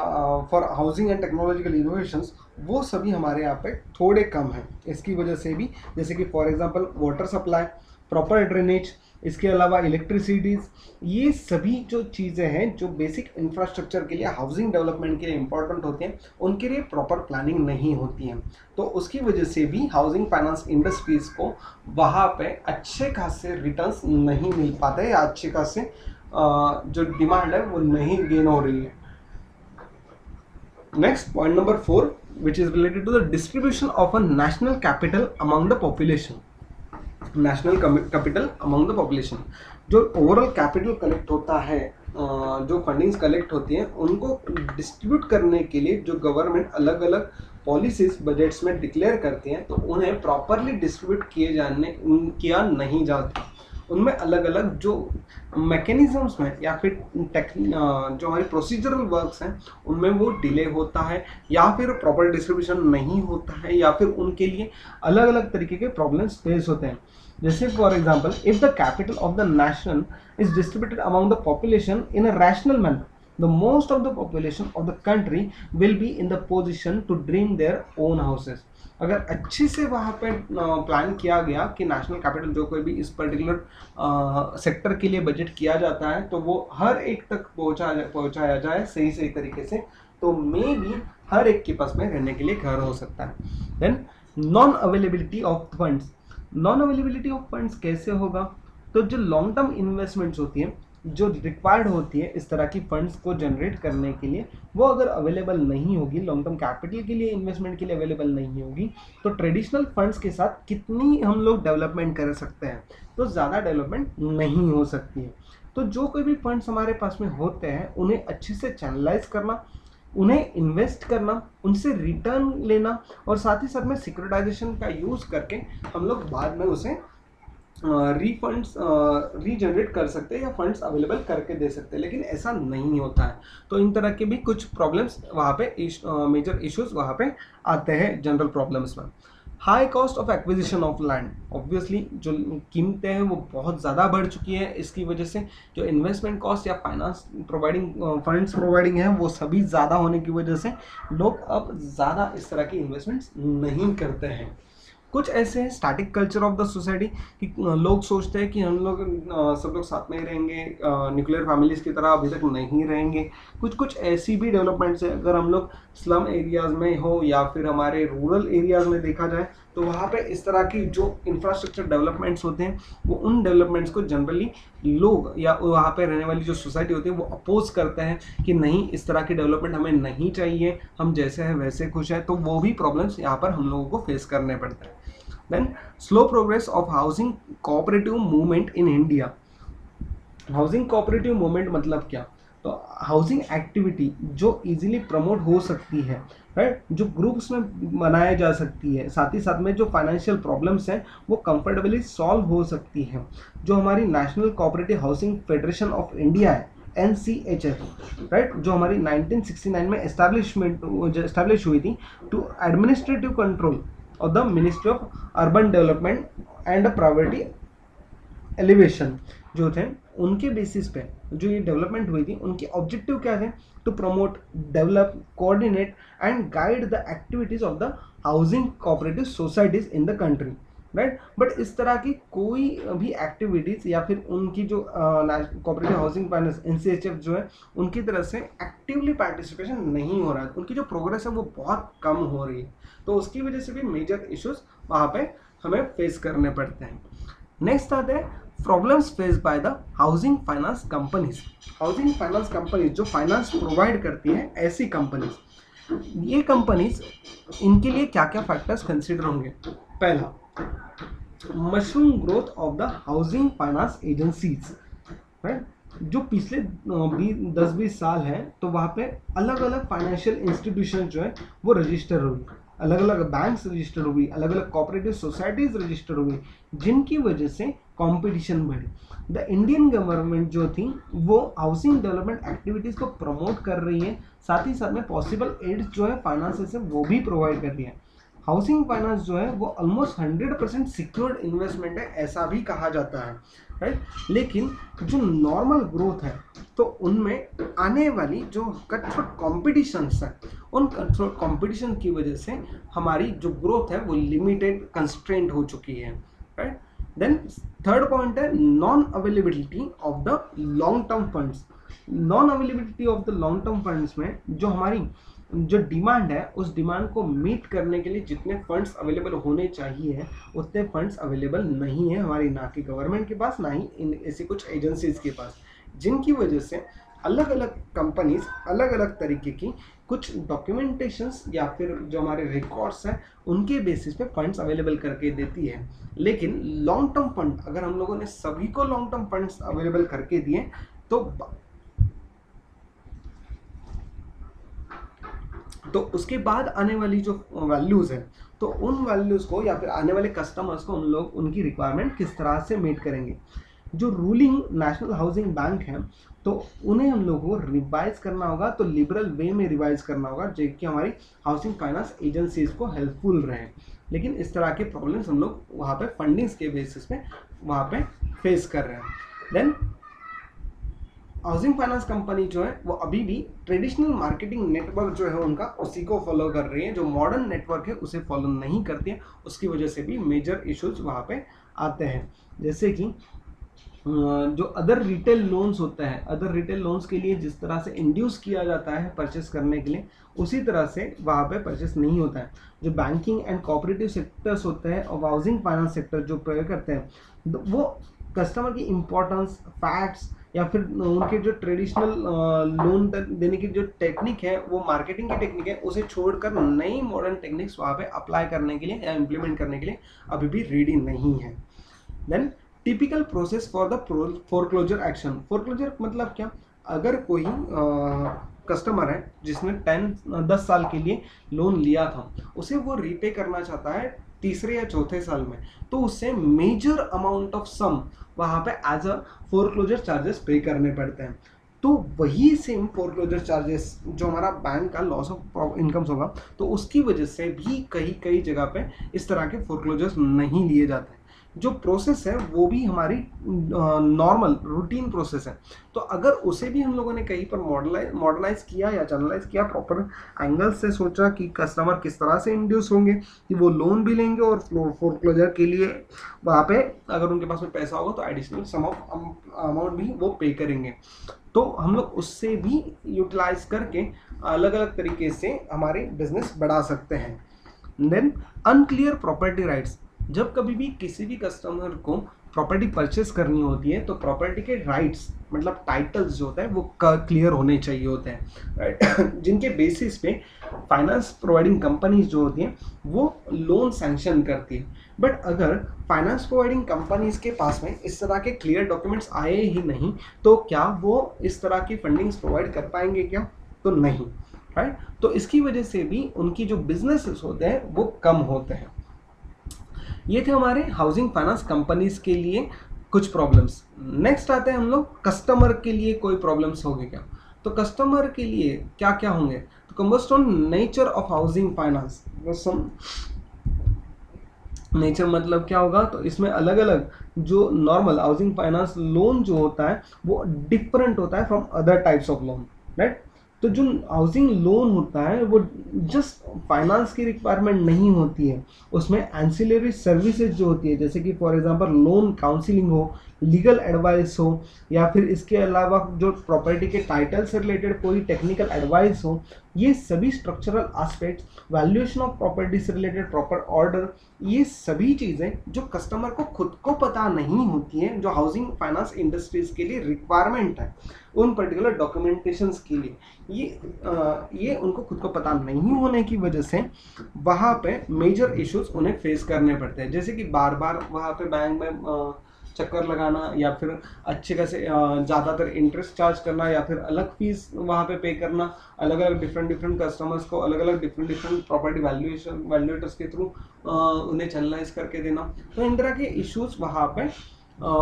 for housing and technological innovations वो सभी हमारे यहाँ पे थोड़े कम हैं। इसकी वजह से भी, जैसे कि for example water supply proper drainage इसके अलावा इलेक्ट्रिसिटीज़ ये सभी जो चीज़ें हैं, जो बेसिक इंफ्रास्ट्रक्चर के लिए हाउसिंग डेवलपमेंट के लिए इंपॉर्टेंट होते हैं, उनके लिए प्रॉपर प्लानिंग नहीं होती है। तो उसकी वजह से भी हाउसिंग फाइनेंस इंडस्ट्रीज़ को वहाँ पे अच्छे खासे रिटर्न्स नहीं मिल पाते या अच्छे खासे जो डिमांड है, वो नहीं गेन हो रही है। Next point number four which is related to the distribution of a national capital among the population national capital among the population जो ओवरऑल कैपिटल कलेक्ट होता है जो फंडिंग्स कलेक्ट होती हैं, उनको डिस्ट्रीब्यूट करने के लिए जो गवर्नमेंट अलग अलग पॉलिसीज़ बजट्स में डिक्लेयर करती हैं तो उन्हें प्रॉपरली डिस्ट्रीब्यूट किए जाने किया नहीं जाता। उनमें अलग अलग जो मैकेनिज्म्स में या फिर टेक जो हमारी प्रोसीजरल वर्क्स हैं, उनमें वो डिले होता है या फिर प्रॉपर डिस्ट्रीब्यूशन नहीं होता है या फिर उनके लिए अलग अलग तरीके के प्रॉब्लम्स फेस होते हैं। जैसे for example if the capital of the nation is distributed among the population in a rational manner the most of the population of the country will be in the position to dream their own houses. अगर अच्छे से वहाँ पे plan किया गया कि national capital जो कोई भी इस पर्टिकुलर सेक्टर के लिए बजट किया जाता है तो वो हर एक तक पहुँचा, पहुँचाया जाए सही सही तरीके से तो मे भी हर एक के पास में रहने के लिए घर हो सकता है। Then non availability of funds non availability of funds कैसे होगा? तो जो लॉन्ग टर्म इन्वेस्टमेंट्स होती हैं जो रिक्वायर्ड होती है इस तरह की फंड्स को जनरेट करने के लिए, वो अगर अवेलेबल नहीं होगी लॉन्ग टर्म कैपिटल के लिए इन्वेस्टमेंट के लिए अवेलेबल नहीं होगी तो ट्रेडिशनल फंड्स के साथ कितनी हम लोग डेवलपमेंट कर सकते हैं? तो ज़्यादा डेवलपमेंट नहीं हो सकती है। तो जो कोई भी फंड्स हमारे पास में होते हैं, उन्हें अच्छे से चैनलाइज करना, उन्हें इन्वेस्ट करना, उनसे रिटर्न लेना, और साथ ही साथ में सिक्योरिटाइजेशन का यूज़ करके हम लोग बाद में उसे रीफंड्स रीजनरेट कर सकते हैं या फंड्स अवेलेबल करके दे सकते हैं, लेकिन ऐसा नहीं होता है। तो इन तरह के भी कुछ प्रॉब्लम्स वहाँ पे मेजर इश्यूज़ वहाँ पे आते हैं जनरल प्रॉब्लम्स में। High cost of acquisition of land obviously जो कीमतें हैं वो बहुत ज़्यादा बढ़ चुकी है, इसकी वजह से जो इन्वेस्टमेंट कॉस्ट या फाइनेंस प्रोवाइडिंग फंड्स प्रोवाइडिंग है, वो सभी ज़्यादा होने की वजह से लोग अब ज़्यादा इस तरह की इन्वेस्टमेंट्स नहीं करते हैं। कुछ ऐसे हैं static culture of the society कि लोग सोचते हैं कि हम लोग सब लोग साथ में ही रहेंगे न्यूक्लियर फैमिलीज़ की तरह अभी तक नहीं रहेंगे। कुछ कुछ ऐसी भी डेवलपमेंट्स है। अगर हम लोग स्लम एरियाज़ में हो या फिर हमारे रूरल एरियाज़ में देखा जाए तो वहाँ पे इस तरह की जो इंफ्रास्ट्रक्चर डेवलपमेंट्स होते हैं, वो उन डेवलपमेंट्स को जनरली लोग या वहाँ पे रहने वाली जो सोसाइटी होती है, वो अपोज करते हैं कि नहीं, इस तरह की डेवलपमेंट हमें नहीं चाहिए, हम जैसे हैं वैसे खुश हैं तो वो भी प्रॉब्लम्स यहाँ पर हम लोगों को फेस करने पड़ते हैं। Then slow progress of housing cooperative movement in India housing cooperative movement मतलब क्या? तो हाउसिंग एक्टिविटी जो इजीली प्रमोट हो सकती है राइट जो ग्रुप्स में बनाया जा सकती है। साथ ही साथ में जो फाइनेंशियल प्रॉब्लम्स हैं, वो कंफर्टेबली सॉल्व हो सकती हैं। जो हमारी national cooperative housing federation of India है N C H F right जो हमारी 1969 में एस्टैब्लिशमेंट एस्टैब्लिश हुई थी to administrative control of the ministry of urban development and poverty alleviation जो थे, उनके बेसिस पे जो ये डेवलपमेंट हुई थी, उनके ऑब्जेक्टिव क्या थे? To promote develop coordinate and guide the activities of the housing cooperative societies in the country right but इस तरह की कोई भी एक्टिविटीज़ या फिर उनकी जो कोऑपरेटिव हाउसिंग फाइनेंस एन जो है, उनकी तरफ़ से एक्टिवली पार्टिसिपेशन नहीं हो रहा है। उनकी जो प्रोग्रेस है वो बहुत कम हो रही है। तो उसकी वजह से भी मेजर इश्यूज़ वहाँ पे हमें फेस करने पड़ते हैं। नेक्स्ट आते हैं problems face by the housing finance companies housing finance companies जो फाइनेंस प्रोवाइड करती है, ऐसी कंपनीज़ ये कंपनीज़ इनके लिए क्या क्या फैक्टर्स कंसिडर होंगे? पहला mushroom growth of the housing finance agencies right जो पिछले दस बीस साल है तो वहाँ पे अलग अलग फाइनेंशियल इंस्टीट्यूशन जो है, वो रजिस्टर हुई। अलग अलग बैंक्स रजिस्टर हुई अलग अलग कोऑपरेटिव सोसाइटीज रजिस्टर हुई, जिनकी वजह से कंपटीशन बढ़ी। द इंडियन गवर्नमेंट जो थी, वो हाउसिंग डेवलपमेंट एक्टिविटीज़ को प्रमोट कर रही है, साथ ही साथ में पॉसिबल एड्स जो है फाइनेंस है, वो भी प्रोवाइड कर रही है। हाउसिंग फाइनेंस जो है, वो almost hundred percent secured investment है, ऐसा भी कहा जाता है राइट लेकिन जो नॉर्मल ग्रोथ है तो उनमें आने वाली जो कटथ्रोट कॉम्पिटिशन्स है, उन कटथ्रोट कॉम्पिटिशन की वजह से हमारी जो ग्रोथ है, वो लिमिटेड कंस्ट्रेंट हो चुकी है right non availability of the long term funds non availability of the long term funds में जो हमारी, जो डिमांड है, उस डिमांड को मीट करने के लिए जितने फंड्स अवेलेबल होने चाहिए, उतने फंड्स अवेलेबल नहीं है हमारी, ना कि गवर्नमेंट के पास, ना ही इन, ऐसी कुछ एजेंसीज के पास। जिनकी वजह से अलग अलग कंपनीज़ अलग अलग तरीके की कुछ डॉक्यूमेंटेशंस या फिर जो हमारे रिकॉर्ड्स हैं, उनके बेसिस पे फंड्स अवेलेबल करके देती है। लेकिन लॉन्ग टर्म फंड अगर हम लोगों ने सभी को लॉन्ग टर्म फंड्स अवेलेबल करके दिए तो तो उसके बाद आने वाली जो वैल्यूज़ है तो उन वैल्यूज़ को या फिर आने वाले कस्टमर्स को उन लोग, उनकी रिक्वायरमेंट किस तरह से मीट करेंगे। जो रूलिंग नेशनल हाउसिंग बैंक है तो उन्हें हम लोग को रिवाइज करना होगा तो लिबरल वे में रिवाइज करना होगा, जो कि हमारी हाउसिंग फाइनेंस एजेंसीज को हेल्पफुल रहे। लेकिन इस तरह के प्रॉब्लम्स हम लोग वहाँ पे फंडिंग्स के बेसिस पे वहाँ पे फेस कर रहे हैं। देन हाउसिंग फाइनेंस कंपनी जो है, वो अभी भी ट्रेडिशनल मार्केटिंग नेटवर्क जो है उनका, उसी को फॉलो कर रही है। जो मॉडर्न नेटवर्क है, उसे फॉलो नहीं करती है। उसकी वजह से भी मेजर इश्यूज़ वहाँ पे आते हैं। जैसे कि जो अदर रिटेल लोन्स होता है अदर रिटेल लोन्स के लिए जिस तरह से इंड्यूस किया जाता है परचेस करने के लिए, उसी तरह से वहाँ पे परचेस नहीं होता है। जो बैंकिंग एंड कोऑपरेटिव सेक्टर्स होते हैं और हाउसिंग फाइनेंस सेक्टर जो प्रयोग करते हैं वो कस्टमर की इम्पोर्टेंस फैक्ट्स या फिर उनके जो ट्रेडिशनल लोन देने की जो टेक्निक है, वो मार्केटिंग की टेक्निक है, उसे छोड़कर नई मॉडर्न टेक्निक्स वहाँ पे अप्लाई करने के लिए या इम्प्लीमेंट करने के लिए अभी भी रेडी नहीं है। Then typical process for the foreclosure action foreclosure मतलब क्या? अगर कोई कस्टमर है, जिसने टेन दस साल के लिए लोन लिया था, उसे वो रीपे करना चाहता है तीसरे या चौथे साल में तो उससे मेजर अमाउंट ऑफ़ सम वहाँ पे एज अ फोरक्लोजर चार्जेस पे करने पड़ते हैं। तो वही सेम फोरक्लोजर चार्जेस जो हमारा बैंक का लॉस ऑफ़ इनकम्स होगा तो उसकी वजह से भी कई कई जगह पे इस तरह के फोरक्लोजर्स नहीं लिए जाते। जो प्रोसेस है, वो भी हमारी नॉर्मल रूटीन प्रोसेस है। तो अगर उसे भी हम लोगों ने कहीं पर मॉडलाइज मॉडर्नाइज किया या चैनलाइज किया प्रॉपर एंगल से सोचा कि कस्टमर किस तरह से इंड्यूस होंगे, कि वो लोन भी लेंगे और फोरक्लोजर के लिए वहाँ पे अगर उनके पास में पैसा होगा तो एडिशनल सम ऑफ़ अमाउंट भी वो पे करेंगे। तो हम लोग उससे भी यूटिलाइज करके अलग अलग तरीके से हमारे बिज़नेस बढ़ा सकते हैं। देन अनक्लियर प्रॉपर्टी राइट्स जब कभी भी किसी भी कस्टमर को प्रॉपर्टी परचेस करनी होती है तो प्रॉपर्टी के राइट्स मतलब टाइटल्स जो होता है, वो क्लियर होने चाहिए होते हैं राइट जिनके बेसिस पे फाइनेंस प्रोवाइडिंग कंपनीज़ जो होती हैं, वो लोन सैंक्शन करती है। बट अगर फाइनेंस प्रोवाइडिंग कंपनीज़ के पास में इस तरह के क्लियर डॉक्यूमेंट्स आए ही नहीं तो क्या वो इस तरह की फंडिंग्स प्रोवाइड कर पाएँगे क्या? तो नहीं राइट तो इसकी वजह से भी उनकी जो बिजनेसेस होते हैं, वो कम होते हैं। ये थे हमारे हाउसिंग फाइनेंस कंपनीज़ के लिए कुछ प्रॉब्लम्स नेक्स्ट आते हैं हम लोग कस्टमर के लिए कोई प्रॉब्लम्स होंगे क्या? तो कस्टमर के लिए क्या क्या होंगे? तो combust on nature of housing finance nature मतलब क्या होगा? तो इसमें अलग अलग जो नॉर्मल हाउसिंग फाइनेंस लोन जो होता है, वो डिफरेंट होता है from other types of loan right तो जो हाउसिंग लोन होता है, वो जस्ट फाइनेंस की रिक्वायरमेंट नहीं होती है। उसमें एंसिलरी सर्विसेज़ जो होती है, जैसे कि फॉर एग्जांपल लोन काउंसिलिंग हो लीगल एडवाइस हो या फिर इसके अलावा जो प्रॉपर्टी के टाइटल से रिलेटेड कोई टेक्निकल एडवाइस हो ये सभी structural aspects valuation of property से रिलेटेड प्रॉपर ऑर्डर ये सभी चीज़ें जो कस्टमर को खुद को पता नहीं होती हैं जो हाउसिंग फाइनेंस इंडस्ट्रीज़ के लिए रिक्वायरमेंट है उन पर्टिकुलर डॉक्यूमेंटेशंस के लिए ये आ, ये उनको खुद को पता नहीं होने की वजह से वहाँ पे मेजर इश्यूज़ उन्हें फेस करने पड़ते हैं। जैसे कि बार बार वहाँ पे बैंक में चक्कर लगाना या फिर अच्छे खासे ज़्यादातर इंटरेस्ट चार्ज करना या फिर अलग फ़ीस वहाँ पे पे करना अलग अलग डिफरेंट डिफरेंट कस्टमर्स को अलग अलग different different property valuation valuators के थ्रू उन्हें चैनलाइज करके देना। तो इन तरह के इश्यूज़ वहाँ पे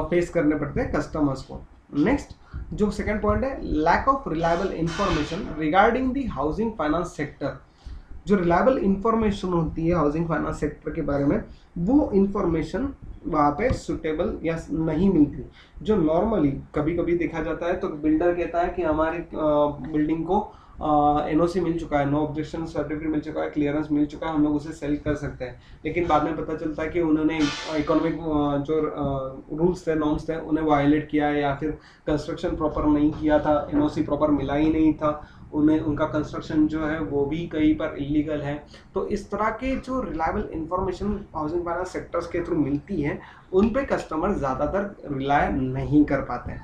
फेस करने पड़ते हैं कस्टमर्स को। नेक्स्ट जो सेकेंड पॉइंट है lack of reliable information regarding the housing finance sector जो रिलायबल इंफॉर्मेशन होती है हाउसिंग फाइनेंस सेक्टर के बारे में, वो इंफॉर्मेशन वहाँ पे सुटेबल या नहीं मिलती। जो नॉर्मली कभी कभी देखा जाता है तो बिल्डर कहता है कि हमारे बिल्डिंग को एनओसी मिल चुका है नो ऑब्जेक्शन सर्टिफिकेट मिल चुका है क्लियरेंस मिल चुका है, हम लोग उसे सेल कर सकते हैं। लेकिन बाद में पता चलता है कि उन्होंने इकोनॉमिक जो रूल्स थे नॉर्म्स थे, उन्हें वायलेट किया है या फिर कंस्ट्रक्शन प्रॉपर नहीं किया था एनओसी प्रॉपर मिला ही नहीं था। उन्हें उनका कंस्ट्रक्शन जो है, वो भी कहीं पर इलीगल है। तो इस तरह के जो reliable information housing finance sectors के थ्रू मिलती है, उन पर कस्टमर ज़्यादातर रिलाय नहीं कर पाते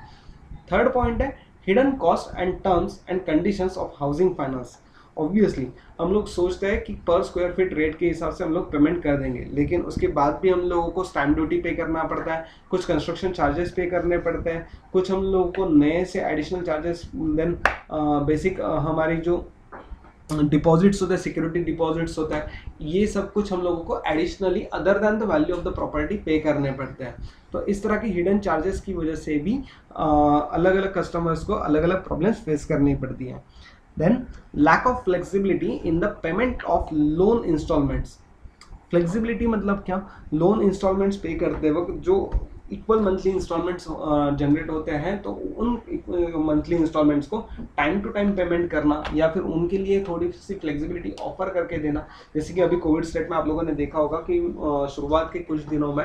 थर्ड पॉइंट है hidden cost and terms and conditions of housing finance obviously हम लोग सोचते हैं कि पर स्क्वायर फीट रेट के हिसाब से हम लोग पेमेंट कर देंगे, लेकिन उसके बाद भी हम लोगों को स्टैम्प ड्यूटी पे करना पड़ता है, कुछ कंस्ट्रक्शन चार्जेस पे करने पड़ते हैं, कुछ हम लोगों को नए से एडिशनल चार्जेस देन बेसिक हमारी जो डिपॉजिट्स होते हैं सिक्योरिटी डिपॉजिट्स होता है, ये सब कुछ हम लोगों को additionally other than the value of the property pay करने पड़ते हैं। तो इस तरह की हिडन चार्जेस की वजह से भी अलग अलग कस्टमर्स को अलग अलग प्रॉब्लम्स फेस करनी पड़ती हैं। Then, lack of flexibility in the payment of loan installments. Flexibility मतलब क्या? लोन इंस्टॉलमेंट्स पे करते वक्त जो इक्वल मंथली इंस्टॉलमेंट्स जनरेट होते हैं तो उन मंथली इंस्टॉलमेंट्स को टाइम टू टाइम पेमेंट करना या फिर उनके लिए थोड़ी सी फ्लेक्सिबिलिटी ऑफ़र करके देना। जैसे कि अभी कोविड स्टेट में आप लोगों ने देखा होगा कि शुरुआत के कुछ दिनों में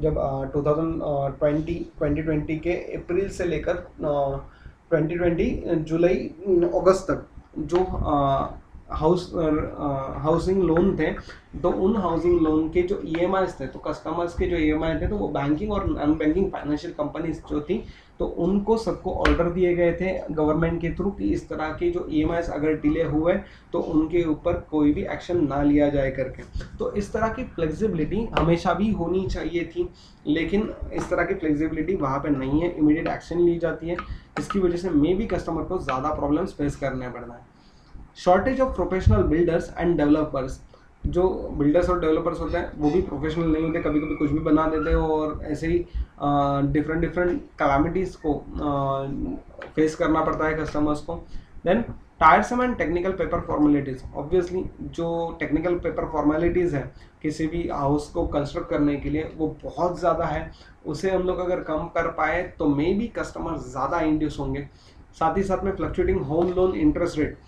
जब two thousand twenty twenty twenty के अप्रैल से लेकर 2020 जुलाई, अगस्त तक जो हाउस हाउसिंग लोन थे तो उन हाउसिंग लोन के जो ई e थे तो कस्टमर्स के जो ई e थे तो वो बैंकिंग और नॉन बैंकिंग फाइनेंशियल कंपनीज़ जो थी तो उनको सबको ऑर्डर दिए गए थे गवर्नमेंट के थ्रू कि इस तरह के जो ई e अगर डिले हुए तो उनके ऊपर कोई भी एक्शन ना लिया जाए करके। तो इस तरह की फ्लेक्सिबिलिटी हमेशा भी होनी चाहिए थी, लेकिन इस तरह की फ्लेक्सिबिलिटी वहाँ पर नहीं है इमीडिएट एक्शन ली जाती है। इसकी वजह से मे भी कस्टमर को ज़्यादा प्रॉब्लम्स फेस करने पड़ रहा है। Shortage of professional builders and developers जो बिल्डर्स और डेवलपर्स होते हैं, वो भी प्रोफेशनल नहीं होते कभी कभी कुछ भी बना देते हो और ऐसे ही डिफरेंट डिफरेंट कलामिटीज़ को फेस करना पड़ता है कस्टमर्स को। Then tiresome and technical paper formalities obviously जो टेक्निकल पेपर फॉर्मेलिटीज़ है, किसी भी हाउस को कंस्ट्रक्ट करने के लिए, वो बहुत ज़्यादा है। उसे हम लोग अगर कम कर पाए तो मे भी कस्टमर ज़्यादा इंड्यूस होंगे। साथ ही साथ में fluctuating home loan interest rate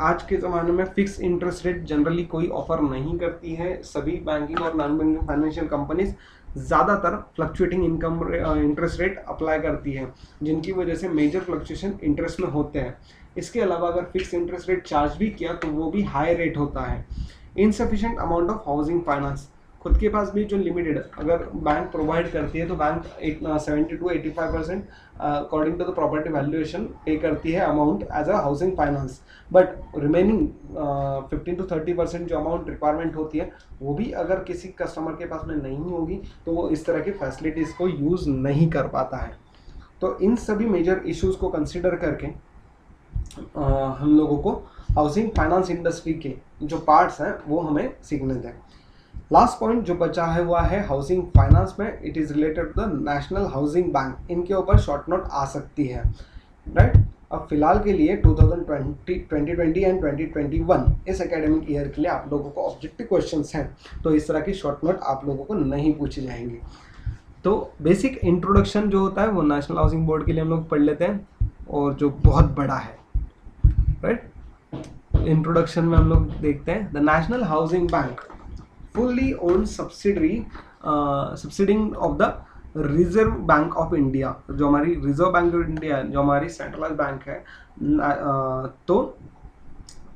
आज के ज़माने में फिक्स इंटरेस्ट रेट जनरली कोई ऑफ़र नहीं करती है। सभी बैंकिंग और नॉन बैंकिंग फाइनेंशियल कंपनीज़ ज़्यादातर fluctuating income interest rate apply करती है, जिनकी वजह से मेजर फ्लक्चुएशन इंटरेस्ट में होते हैं। इसके अलावा अगर फिक्स इंटरेस्ट रेट चार्ज भी किया तो वो भी हाई रेट होता है। Insufficient amount of housing finance खुद के पास भी जो लिमिटेड अगर बैंक प्रोवाइड करती है तो bank seventy two eighty five percent according to the property valuation पे करती है amount as a housing finance but remaining fifteen to thirty percent जो अमाउंट रिक्वायरमेंट होती है वो भी अगर किसी कस्टमर के पास में नहीं होगी तो वो इस तरह की फैसिलिटीज़ को यूज़ नहीं कर पाता है। तो इन सभी मेजर इश्यूज़ को कंसिडर करके uh, हम लोगों को हाउसिंग फाइनेंस इंडस्ट्री के जो पार्ट्स हैं वो हमें सीखने दें लास्ट पॉइंट जो बचा है हुआ है हाउसिंग फाइनेंस में. It is related to the national housing bank इनके ऊपर शॉर्ट नोट आ सकती है. Right right? अब फ़िलहाल के लिए 2020 2020 एंड 2021 इस एकेडमिक ईयर के लिए आप लोगों को ऑब्जेक्टिव क्वेश्चंस हैं तो इस तरह की शॉर्ट नोट आप लोगों को नहीं पूछी जाएँगे. तो बेसिक इंट्रोडक्शन जो होता है, वो नेशनल हाउसिंग बोर्ड के लिए हम लोग पढ़ लेते हैं, और जो बहुत बड़ा है. Right right? इंट्रोडक्शन में हम लोग देखते हैं. The national housing bank fully own subsidiary subsiding of the reserve bank of India जो हमारी रिज़र्व बैंक ऑफ़ इंडिया जो हमारी सेंट्रलाइज बैंक है uh, तो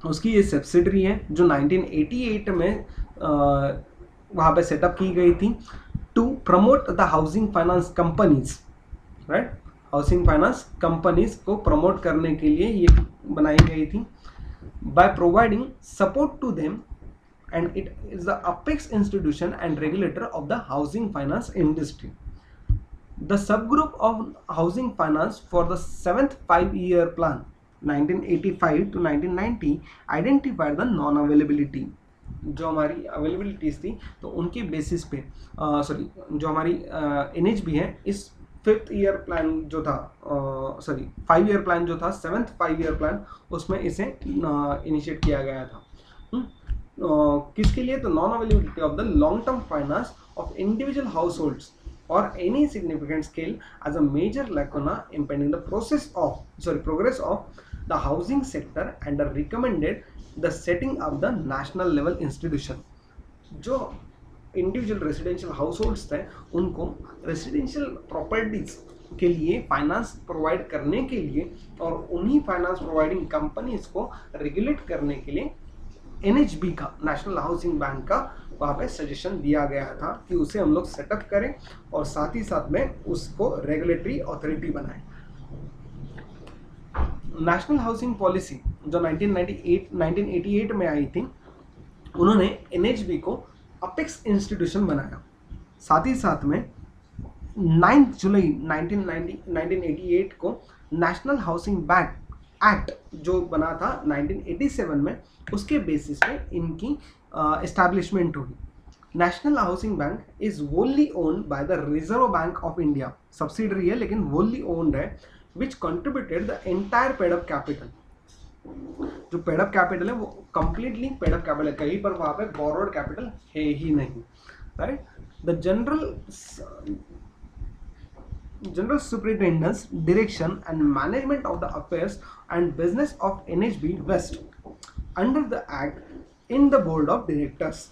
उसकी ये सब्सिडरी है जो 1988 में uh, वहाँ पे सेटअप की गई थी to promote the housing finance companies right housing finance companies को प्रमोट करने के लिए ये बनाई गई थी by providing support to them and it is the apex institution and regulator of the housing finance industry. The subgroup of housing finance for the seventh five-year plan 1985 to 1990 identified the non-availability जो हमारी availabilities थी तो उनके basis पे sorry जो हमारी N H B है इस फिफ्थ ईयर प्लान जो था सॉरी फाइव ईयर प्लान जो था सेवेंथ फाइव ईयर प्लान उसमें इसे इनिशिएट किया गया था हुँ? किसके लिए? तो non availability of the long term finance of individual households और any significant scale as a major lacuna impeding the process of sorry progress of the housing sector and the recommended the setting of the national level institution जो individual residential households थे उनको residential properties के लिए finance provide करने के लिए और उन्हीं फाइनेंस प्रोवाइडिंग कंपनीज़ को रेगुलेट करने के लिए एनएचबी का नेशनल हाउसिंग बैंक का वहाँ पे सजेशन दिया गया था कि उसे हम लोग सेटअप करें और साथ ही साथ में उसको रेगुलेटरी अथॉरिटी बनाएँ। नेशनल हाउसिंग पॉलिसी जो 1998 1988 में आई थी, उन्होंने एनएचबी को अपेक्स इंस्टीट्यूशन बनाया। साथ ही साथ में 9 जुलाई 1990 1988 को नेशनल हाउसिंग बैंक एक्ट जो बना था 1987 में, उसके बेसिस पे इनकी इस्टेब्लिशमेंट हुई। National Housing Bank is wholly owned by the Reserve Bank of India subsidiary है, लेकिन वोनली ओन्ड है which contributed the entire paid up capital जो पेडअप कैपिटल है, वो कंप्लीटली पेडअप कैपिटल है। कहीं पर वहाँ पे बोरोड कैपिटल है ही नहीं। Right the general general superintendence direction and management of the affairs and business of NHB West under the act in the board of directors.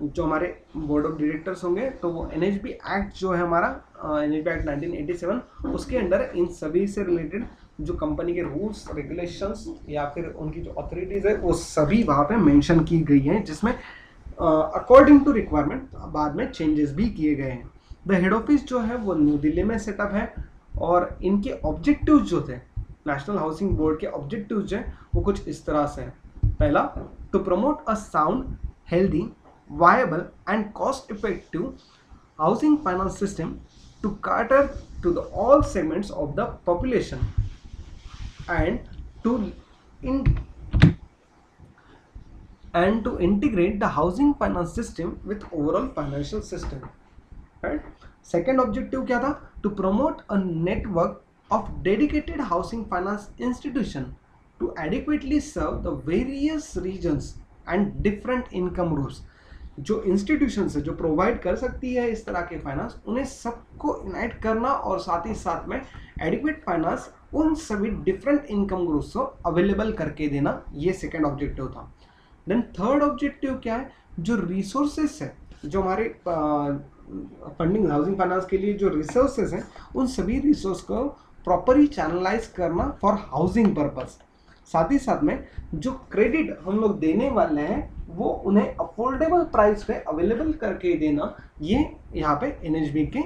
जो हमारे बोर्ड ऑफ़ डायरेक्टर्स होंगे तो वो NHB एक्ट जो है हमारा एन एच एक्ट 1987 उसके under in सभी से रिलेटेड जो कंपनी के रूल्स रेगुलेशंस या फिर उनकी जो अथॉरिटीज है, वो सभी वहाँ पे मेंशन की गई हैं, जिसमें अकॉर्डिंग टू रिक्वायरमेंट बाद में चेंजेस भी किए गए हैं। द हेड ऑफ़िस जो है, वो न्यू दिल्ली में सेटअप है और इनके ऑब्जेक्टिव जो थे नेशनल हाउसिंग बोर्ड के ऑब्जेक्टिव जो है, वो कुछ इस तरह से हैं। पहला to promote a sound healthy viable and cost effective housing finance system to cater to the all segments of the population and to in and to integrate the housing finance system with overall financial system and second objective क्या था? To promote a network of dedicated housing finance institution to adequately serve the various regions and different income rules जो institution है, जो provide कर सकती है इस तरह के फाइनेंस उन्हें सबको यूनाइट करना और साथ ही साथ में एडिक्वेट फाइनेंस उन सभी डिफरेंट इनकम ग्रुप्स को अवेलेबल करके देना, ये सेकेंड ऑब्जेक्टिव था। देन थर्ड ऑब्जेक्टिव क्या है? जो रिसोर्सेस है, जो हमारे फंडिंग हाउसिंग फाइनेंस के लिए जो रिसोर्सेज हैं, उन सभी रिसोर्स को प्रॉपरली चैनलाइज करना फॉर हाउसिंग पर्पज साथ ही साथ में जो क्रेडिट हम लोग देने वाले हैं, वो उन्हें अफोर्डेबल प्राइस पे अवेलेबल करके देना, ये यहाँ पे एन के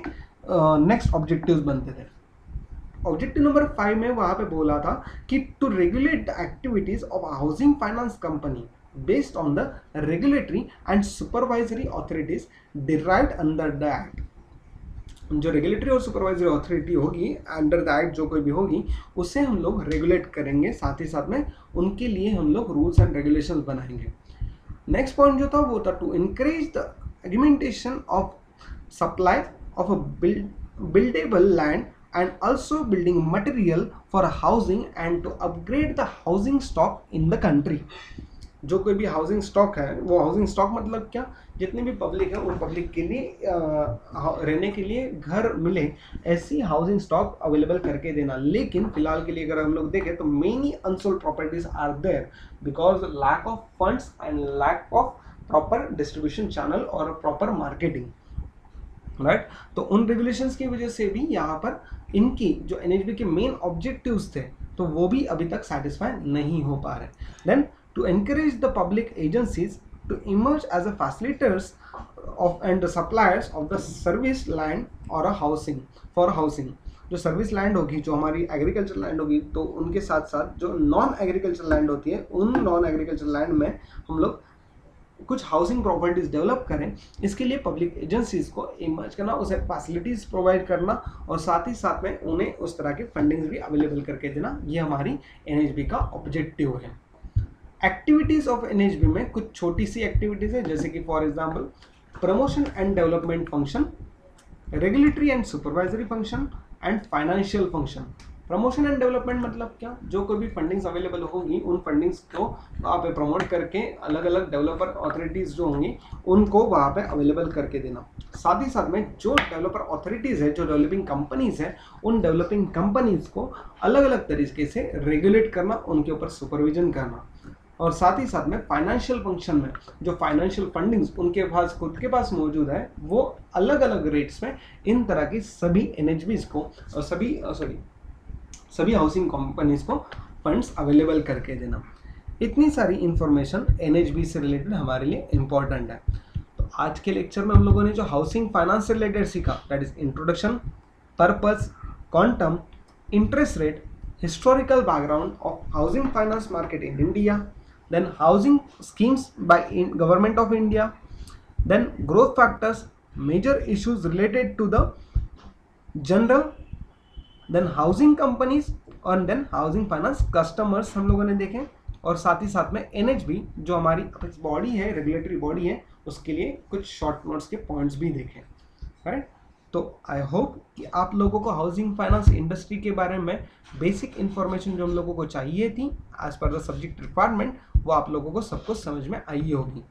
नेक्स्ट ऑब्जेक्टिव्स बनते थे. ऑब्जेक्टिव नंबर फाइव में वहाँ पे बोला था कि to regulate activities of housing finance company based on the regulatory and supervisory authorities derived under the act. जो रेगुलेटरी और सुपरवाइजरी अथॉरिटी होगी अंडर द एक्ट जो कोई भी होगी, उसे हम लोग रेगुलेट करेंगे, साथ ही साथ में उनके लिए हम लोग रूल्स एंड रेगुलेशन बनाएँगे। नेक्स्ट पॉइंट जो था, वो था to increase the augmentation of supply of a buildable land and also building material for housing and to upgrade the housing stock in the country जो कोई भी हाउसिंग स्टॉक है वो हाउसिंग स्टॉक मतलब क्या? जितनी भी पब्लिक है उन पब्लिक के लिए आ, रहने के लिए घर मिले ऐसी हाउसिंग स्टॉक अवेलेबल करके देना। लेकिन फ़िलहाल के लिए अगर हम लोग देखें तो many unsold properties are there because lack of funds and lack of proper distribution channel और प्रॉपर मार्केटिंग राइट तो उन रेगुलेशंस की वजह से भी यहाँ पर इनकी जो एनएचबी के मेन ऑब्जेक्टिव्स थे तो वो भी अभी तक सेटिस्फाई नहीं हो पा रहे। Then to encourage the public agencies to emerge as a facilitators of, and the suppliers of the service land or a housing, for housing. जो सर्विस लैंड होगी, जो हमारी एग्रीकल्चर लैंड होगी तो उनके साथ साथ जो नॉन एग्रीकल्चर लैंड होती है, उन नॉन एग्रीकल्चर लैंड में हम लोग कुछ हाउसिंग प्रॉपर्टीज़ डेवलप करें। इसके लिए पब्लिक एजेंसीज को इमर्ज करना, उसे फैसिलिटीज़ प्रोवाइड करना, और साथ ही साथ में उन्हें उस तरह के फंडिंग्स भी अवेलेबल करके देना। ये हमारी एन का ऑब्जेक्टिव है। एक्टिविटीज़ ऑफ़ एनएचबी में कुछ छोटी सी एक्टिविटीज़ है, जैसे कि for example promotion and development function regulatory and supervisory function and financial function promotion and development मतलब क्या? जो कोई भी फंडिंग्स अवेलेबल होगी, उन फंडिंग्स को वहाँ पे प्रमोट करके अलग अलग डेवलपर अथॉरिटीज़ जो होंगी, उनको वहाँ पे अवेलेबल करके देना। साथ ही साथ में जो डेवलपर अथॉरिटीज़ है, जो डेवलपिंग कंपनीज़ है, उन डेवलपिंग कंपनीज़ को अलग अलग तरीके से रेगुलेट करना, उनके ऊपर सुपरविजन करना। और साथ ही साथ में फाइनेंशियल फ़ंक्शन में जो फाइनेंशियल फंडिंग्स उनके पास, खुद के पास मौजूद है, वो अलग अलग रेट्स में इन तरह की सभी एन को और सभी सॉरी सभी हाउसिंग कंपनीज़ को फंड्स अवेलेबल करके देना। इतनी सारी इंफॉर्मेशन एनएचबी से रिलेटेड हमारे लिए इंपॉर्टेंट है। तो आज के लेक्चर में हम लोगों ने जो हाउसिंग फाइनेंस से रिलेटेड सीखा that is introduction purpose quantum interest rate historical background of housing finance market in India then housing schemes by in government of india then growth factors major issues related to the general then housing companies और then housing finance customers हम लोगों ने देखे और साथ ही साथ में NHB जो हमारी बॉडी है रेगुलेटरी बॉडी है उसके लिए कुछ शॉर्ट नोट्स के पॉइंट्स भी देखे राइट तो आई होप कि आप लोगों को हाउसिंग फाइनेंस इंडस्ट्री के बारे में बेसिक इन्फॉर्मेशन जो हम लोगों को चाहिए थी as per the subject requirement वो आप लोगों को सबको समझ में आई होगी।